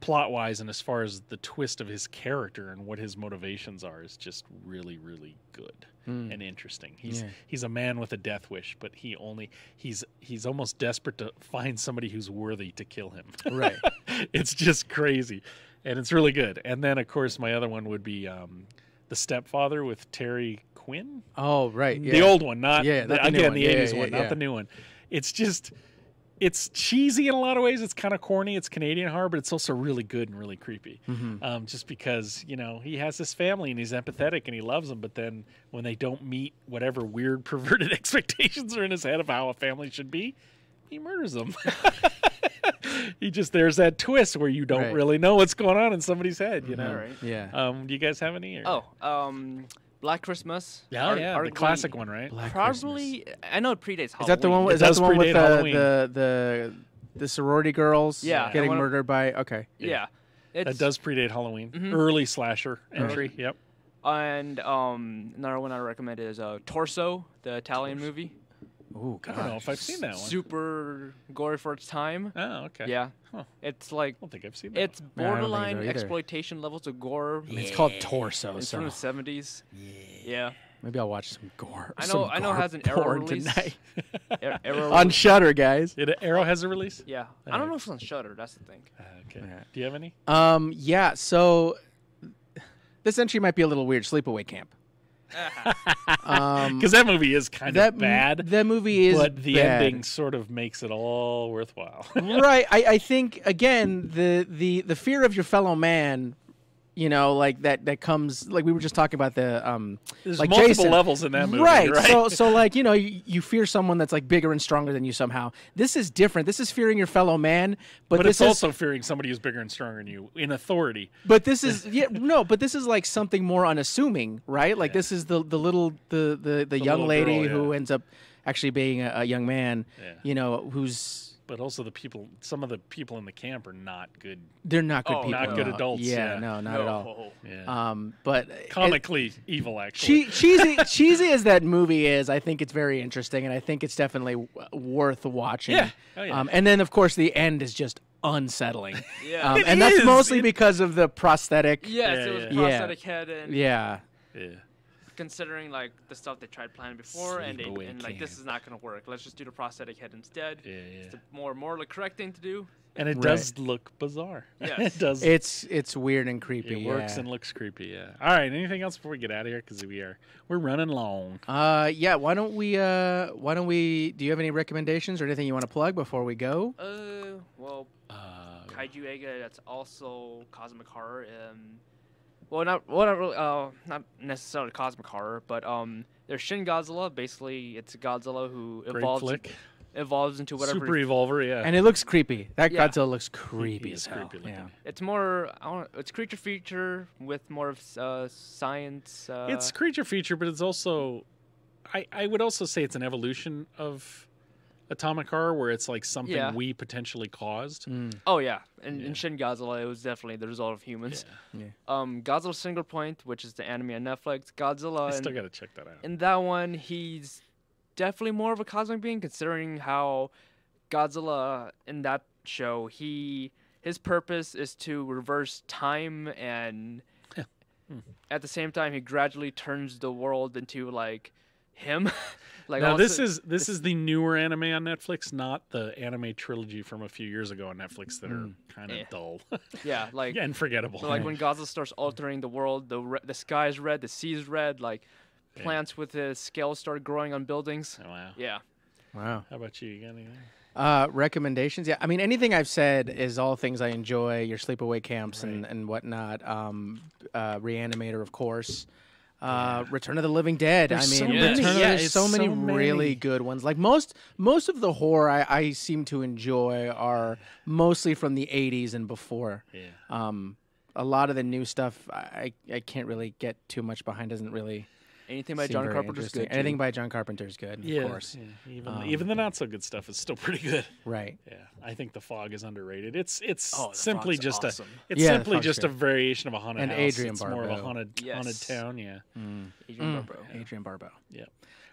Speaker 1: plot wise, and as far as the twist of his character and what his motivations are, is just really, really good and interesting. He's
Speaker 3: Yeah.
Speaker 1: he's a man with a death wish, but he only he's he's almost desperate to find somebody who's worthy to kill him.
Speaker 3: Right. (laughs)
Speaker 1: it's just crazy, and it's really good. And then of course my other one would be um, the Stepfather with Terry Quinn,
Speaker 3: Oh, right.
Speaker 1: the old one, not
Speaker 3: Yeah, not the
Speaker 1: again
Speaker 3: one.
Speaker 1: the '80s
Speaker 3: yeah,
Speaker 1: one,
Speaker 3: yeah.
Speaker 1: not the new one. It's just. It's cheesy in a lot of ways. It's kind of corny. It's Canadian horror, but it's also really good and really creepy.
Speaker 3: Mm-hmm.
Speaker 1: Um, just because you know he has this family and he's empathetic and he loves them, but then when they don't meet whatever weird (laughs) perverted expectations are in his head of how a family should be, he murders them. (laughs) he just there's that twist where you don't
Speaker 3: Right.
Speaker 1: really know what's going on in somebody's head. You know.
Speaker 2: All right.
Speaker 3: Yeah.
Speaker 1: Um, do you guys have any? Or?
Speaker 2: Oh, um, Black Christmas.
Speaker 1: yeah,
Speaker 2: Ar-
Speaker 1: yeah, the
Speaker 2: arguably-
Speaker 1: classic one, right?
Speaker 3: Black Christmas.
Speaker 2: Probably, I know it predates Halloween.
Speaker 3: Is that the one?
Speaker 1: It
Speaker 3: Is that the one with the, the the the sorority girls?
Speaker 2: Yeah,
Speaker 3: getting
Speaker 2: wanna-
Speaker 3: murdered by. Okay.
Speaker 2: Yeah. It's,
Speaker 1: That does predate Halloween.
Speaker 2: Mhm.
Speaker 1: Early slasher entry. Yep.
Speaker 2: And um, another one I recommend is uh, Torso, the Italian movie.
Speaker 3: Oh
Speaker 1: I don't know if I've seen that one.
Speaker 2: Super gory for its time.
Speaker 1: Oh, okay.
Speaker 2: Yeah.
Speaker 1: Huh.
Speaker 2: It's like
Speaker 1: I don't think I've seen that.
Speaker 2: it's
Speaker 3: I don't so
Speaker 2: borderline exploitation levels of gore.
Speaker 3: I mean, it's called torso.
Speaker 2: It's
Speaker 3: So
Speaker 2: from the seventies. Yeah.
Speaker 3: maybe I'll watch some gore.
Speaker 2: I know- I know it has an Arrow
Speaker 3: porn
Speaker 2: release.
Speaker 3: tonight
Speaker 2: Ar- (laughs) Arrow-
Speaker 3: on Shudder, guys.
Speaker 1: Did Arrow has a release?
Speaker 2: yeah. I don't know if it's on Shudder. That's the thing.
Speaker 1: Uh, okay.
Speaker 3: Yeah.
Speaker 1: Do you have any?
Speaker 3: Um. Yeah. So this entry might be a little weird. Sleepaway Camp. Um.
Speaker 1: Because that movie is kind
Speaker 3: that
Speaker 1: of bad,
Speaker 3: That movie is
Speaker 1: but the
Speaker 3: bad.
Speaker 1: ending sort of makes it all worthwhile. (laughs)
Speaker 3: right. I, I think again the the the fear of your fellow man, you know, like that that comes like we were just talking about the um
Speaker 1: There's
Speaker 3: like
Speaker 1: multiple
Speaker 3: Jason.
Speaker 1: levels in that movie,
Speaker 3: right.
Speaker 1: right?
Speaker 3: So so like you know you, you fear someone that's like bigger and stronger than you somehow. This is different. This is fearing your fellow man, but,
Speaker 1: but
Speaker 3: this
Speaker 1: it's
Speaker 3: is
Speaker 1: also fearing somebody who's bigger and stronger than you in authority.
Speaker 3: but this is yeah no but this is like something more unassuming right like
Speaker 1: Yeah.
Speaker 3: this is the the little the the, the, young lady
Speaker 1: girl,
Speaker 3: who ends up actually being a, a young man
Speaker 1: Yeah.
Speaker 3: you know who's
Speaker 1: But also the people, some of the people in the camp are not good,
Speaker 3: they're not good
Speaker 2: Oh,
Speaker 3: people
Speaker 1: not
Speaker 3: at
Speaker 1: good adults,
Speaker 3: yeah,
Speaker 1: yeah.
Speaker 3: no not at all
Speaker 1: yeah,
Speaker 3: um but it-
Speaker 1: comically evil. Actually,
Speaker 3: che- cheesy cheesy as that movie is i think it's very interesting and i think it's definitely w- worth watching
Speaker 1: Yeah. Oh, yeah.
Speaker 3: um and then of course the end is just unsettling. (laughs)
Speaker 2: Yeah.
Speaker 3: Um,
Speaker 1: It
Speaker 3: and that's
Speaker 1: is.
Speaker 3: mostly
Speaker 1: It-
Speaker 3: because of the prosthetic.
Speaker 2: yes,
Speaker 1: Yeah,
Speaker 2: it was
Speaker 1: yeah.
Speaker 3: Yeah.
Speaker 2: prosthetic head and
Speaker 3: Yeah.
Speaker 1: Yeah.
Speaker 2: Considering like the stuff they tried planning before and they and like this is not gonna work. Let's just do the prosthetic head instead.
Speaker 1: Yeah, yeah.
Speaker 2: It's the more morally correct thing to do.
Speaker 1: And it
Speaker 3: Right.
Speaker 1: does look bizarre. (laughs)
Speaker 2: Yes.
Speaker 1: it does.
Speaker 3: It's it's weird and creepy.
Speaker 1: it works and looks creepy. Yeah. All right. Anything else before we get out of here? Because we are we're running long.
Speaker 3: Uh, yeah. Why don't we? Uh, why don't we? Do you have any recommendations or anything you want to plug before we go?
Speaker 2: Uh, well,
Speaker 1: Uh,
Speaker 2: Kaiju Eiga. That's also cosmic horror. Um, well, not well, not really. Uh, not necessarily cosmic horror, but um, there's Shin Godzilla. Basically, it's Godzilla who evolves
Speaker 1: flick.
Speaker 2: evolves into whatever.
Speaker 1: Super Evolver. Yeah.
Speaker 3: And it looks creepy. That
Speaker 2: Yeah.
Speaker 3: Godzilla looks creepy
Speaker 1: is
Speaker 3: as hell.
Speaker 1: creepy
Speaker 3: yeah.
Speaker 2: It's more. I don't. It's creature feature with more of uh, science. Uh,
Speaker 1: it's creature feature, but it's also, I I would also say it's an evolution of atomic horror, where it's like something
Speaker 2: Yeah.
Speaker 1: we potentially caused.
Speaker 3: Mm.
Speaker 2: Oh yeah, in,
Speaker 1: Yeah.
Speaker 2: in Shin Godzilla, it was definitely the result of humans.
Speaker 3: Yeah.
Speaker 2: Um, Godzilla Singular Point, which is the anime on Netflix. Godzilla,
Speaker 1: I still
Speaker 2: in,
Speaker 1: got to check that out.
Speaker 2: in that one, he's definitely more of a cosmic being, considering how Godzilla in that show, he his purpose is to reverse time, and at the same time, he gradually turns the world into like him. (laughs) like
Speaker 1: now this
Speaker 2: si-
Speaker 1: is this is the newer anime on Netflix, not the anime trilogy from a few years ago on Netflix that are kind of
Speaker 2: Eh.
Speaker 1: dull (laughs)
Speaker 2: yeah, (laughs) like
Speaker 1: and forgettable.
Speaker 2: So like when Godzilla starts altering the world, the re- the sky is red, the sea is red, like
Speaker 1: Yeah.
Speaker 2: plants with the scales start growing on buildings.
Speaker 1: Oh, wow.
Speaker 2: Yeah.
Speaker 3: Wow.
Speaker 1: How about you? You got anything?
Speaker 3: Uh, recommendations? Yeah, I mean, anything I've said is all things I enjoy. Your sleepaway camps and, and whatnot. Um, uh, Reanimator, of course. Uh, Return of the Living Dead.
Speaker 1: There's
Speaker 3: I
Speaker 1: so
Speaker 3: mean,
Speaker 2: many.
Speaker 3: Return of-
Speaker 1: Yeah,
Speaker 3: there's
Speaker 1: it's
Speaker 3: so many
Speaker 1: so
Speaker 3: really good ones. Like most most of the horror I, I seem to enjoy are mostly from the '80s and before.
Speaker 1: Yeah.
Speaker 3: Um, a lot of the new stuff I, I can't really get too much behind. Doesn't really
Speaker 2: Anything by
Speaker 3: seem
Speaker 2: John
Speaker 3: very
Speaker 2: Carpenter's
Speaker 3: interesting.
Speaker 2: good. too.
Speaker 3: Anything by John Carpenter is good,
Speaker 1: Yeah,
Speaker 3: of course.
Speaker 1: yeah. Even
Speaker 3: Um,
Speaker 1: even the not so good stuff is still (laughs) pretty good.
Speaker 3: Right.
Speaker 1: Yeah, I think the fog is underrated. It's it's
Speaker 2: Oh, The
Speaker 1: simply
Speaker 2: Fog's
Speaker 1: just
Speaker 2: awesome.
Speaker 1: a it's
Speaker 3: Yeah, The
Speaker 1: simply
Speaker 3: Fog's
Speaker 1: just a
Speaker 3: great.
Speaker 1: variation of a haunted
Speaker 3: And
Speaker 1: house.
Speaker 3: Adrienne
Speaker 1: it's more of a
Speaker 3: Barbeau.
Speaker 1: haunted haunted
Speaker 2: Yes.
Speaker 1: town. Yeah.
Speaker 2: Adrienne
Speaker 3: Mm,
Speaker 2: Barbeau.
Speaker 3: Adrienne Barbeau.
Speaker 1: Yeah.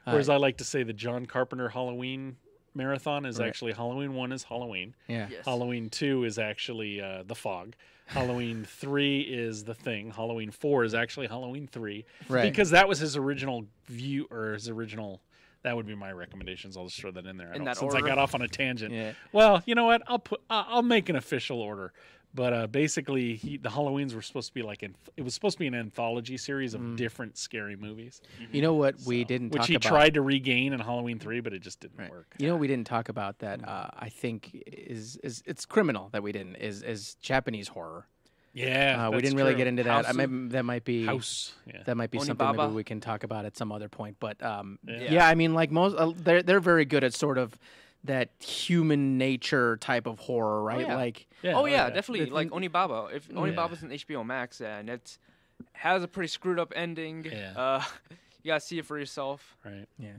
Speaker 3: Uh,
Speaker 1: Whereas I like to say the John Carpenter Halloween marathon is
Speaker 3: Right.
Speaker 1: actually Halloween one is Halloween.
Speaker 3: Yeah.
Speaker 2: Yes.
Speaker 1: Halloween two is actually uh, the fog. Halloween (laughs) three is the thing. Halloween four is actually Halloween three.
Speaker 3: Right.
Speaker 1: Because that was his original view or his original. That would be my recommendations. I'll just throw that in there. I
Speaker 2: In
Speaker 1: don't-
Speaker 2: that
Speaker 1: since I got off on a tangent.
Speaker 3: Yeah.
Speaker 1: Well, you know what? I'll put. Uh, I'll make an official order. But uh, basically, he, the Halloweens were supposed to be like an, it was supposed to be an anthology series of different scary movies,
Speaker 3: You know what we didn't
Speaker 1: which he
Speaker 3: about?
Speaker 1: tried to regain in Halloween three, but it just didn't
Speaker 3: Right.
Speaker 1: work.
Speaker 3: You know what we didn't talk about that uh, I think is is it's criminal that we didn't is is Japanese horror.
Speaker 1: Yeah,
Speaker 3: Uh, we didn't really
Speaker 1: true.
Speaker 3: get into that. I mean, that might be
Speaker 1: House. Yeah.
Speaker 3: that might be something
Speaker 2: Onibaba.
Speaker 3: maybe we can talk about at some other point. But um, yeah.
Speaker 1: Yeah.
Speaker 3: I mean, like most, uh, they're they're very good at sort of that human nature type of horror, right?
Speaker 2: yeah.
Speaker 3: Like
Speaker 1: Yeah,
Speaker 2: oh yeah, definitely.
Speaker 3: The
Speaker 2: Like
Speaker 3: thing-
Speaker 2: Onibaba. If
Speaker 1: Yeah.
Speaker 2: Onibaba's an HBO Max and it has a pretty screwed up ending,
Speaker 1: Yeah.
Speaker 2: uh, (laughs) you gotta see it for yourself.
Speaker 1: Right.
Speaker 3: Yeah.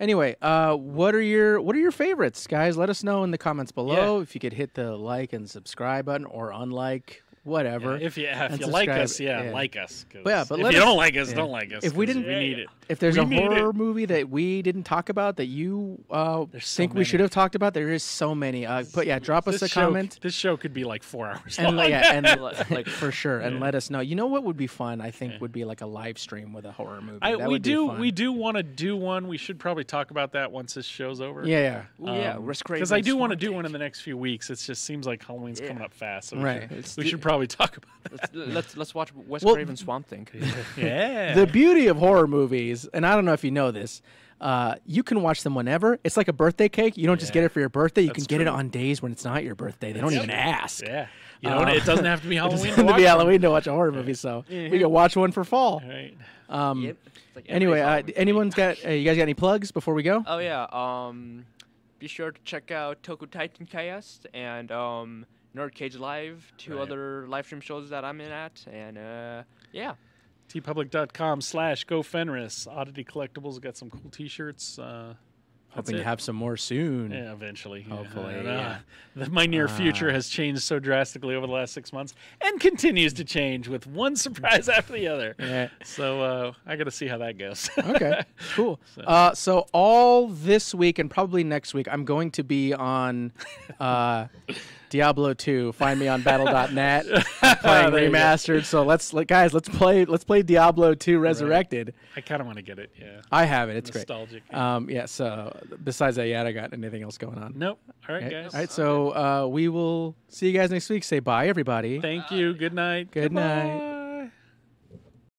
Speaker 3: Anyway, uh, what are your what are your favorites, guys? Let us know in the comments below. If you could hit the like and subscribe button or unlike, whatever.
Speaker 1: Yeah, if you if you like us, yeah,
Speaker 3: yeah.
Speaker 1: like us.
Speaker 3: But yeah, but
Speaker 1: if you
Speaker 3: us-
Speaker 1: don't like us,
Speaker 3: yeah.
Speaker 1: don't like us.
Speaker 3: If we didn't-
Speaker 1: we need it.
Speaker 3: if there's
Speaker 1: we
Speaker 3: a
Speaker 1: need it.
Speaker 3: horror movie that we didn't talk about that you uh,
Speaker 1: so
Speaker 3: think we should have talked about, there is so many. Uh, but yeah, drop us a
Speaker 1: show,
Speaker 3: comment.
Speaker 1: This show could be like four hours
Speaker 3: And
Speaker 1: long.
Speaker 3: yeah, and
Speaker 2: Like- (laughs)
Speaker 3: like for sure, and
Speaker 1: Yeah.
Speaker 3: let us know. You know what would be fun? I think
Speaker 1: Yeah.
Speaker 3: would be like a live stream with a horror movie.
Speaker 1: I,
Speaker 3: That
Speaker 1: we
Speaker 3: would be
Speaker 1: do
Speaker 3: fun.
Speaker 1: we do want to do one. We should probably talk about that once this show's over.
Speaker 3: Yeah, yeah.
Speaker 2: Ooh, yeah, Risk
Speaker 1: because I do want to do one in the next few weeks. It just seems like Halloween's coming up fast. So we
Speaker 3: Right.
Speaker 1: We should probably talk about
Speaker 2: Let's let's, let's watch Wes
Speaker 3: Well,
Speaker 2: Craven Swamp Thing.
Speaker 1: that. (laughs) yeah.
Speaker 3: The beauty of horror movies, and I don't know if you know this, uh, you can watch them whenever. It's like a birthday cake. You don't just get it for your birthday. You
Speaker 1: That's
Speaker 3: can get it on days when it's not your birthday. They don't even ask.
Speaker 1: yeah. You know,
Speaker 3: Uh,
Speaker 1: it doesn't have to be (laughs)
Speaker 3: It
Speaker 1: Halloween.
Speaker 3: doesn't
Speaker 1: to
Speaker 3: have to
Speaker 1: watch
Speaker 3: be. Halloween to watch a horror movie, so we can watch one for fall.
Speaker 1: Right.
Speaker 3: Um,
Speaker 2: Yep. Like
Speaker 3: Anyway, uh, anyone's got? Uh, you guys got any plugs before we go?
Speaker 2: Oh yeah. Um, be sure to check out Toku Titan Cast and um, Nerd Cage Live, two
Speaker 1: Right.
Speaker 2: other live stream shows that I'm in at, and uh, yeah.
Speaker 1: tpublic.com slash GoFenris. oddity collectibles got some cool t-shirts uh
Speaker 3: Hoping to have some more soon.
Speaker 1: Yeah, eventually.
Speaker 3: Hopefully,
Speaker 1: I
Speaker 3: yeah.
Speaker 1: The- My near future
Speaker 3: Ah.
Speaker 1: has changed so drastically over the last six months and continues to change with one (laughs) surprise after the other.
Speaker 3: Yeah.
Speaker 1: So uh, I got to see how that goes. (laughs)
Speaker 3: okay, cool.
Speaker 1: So-
Speaker 3: Uh, so all this week and probably next week, I'm going to be on uh, Diablo 2. Find me on (laughs) Battle.net playing (laughs)
Speaker 1: There you go.
Speaker 3: remastered. So let's let, guys, let's play let's play Diablo 2 Resurrected.
Speaker 1: I kind of want to get it. Yeah.
Speaker 3: I have it. It's great.
Speaker 1: Nostalgic.
Speaker 3: Um, yeah. So besides that, yeah, I got anything else going on.
Speaker 1: nope. All right,
Speaker 3: Okay.
Speaker 1: guys.
Speaker 3: All right. So uh, we will see you guys next week. Say bye, everybody.
Speaker 1: Thank you. Good night.
Speaker 3: Good night.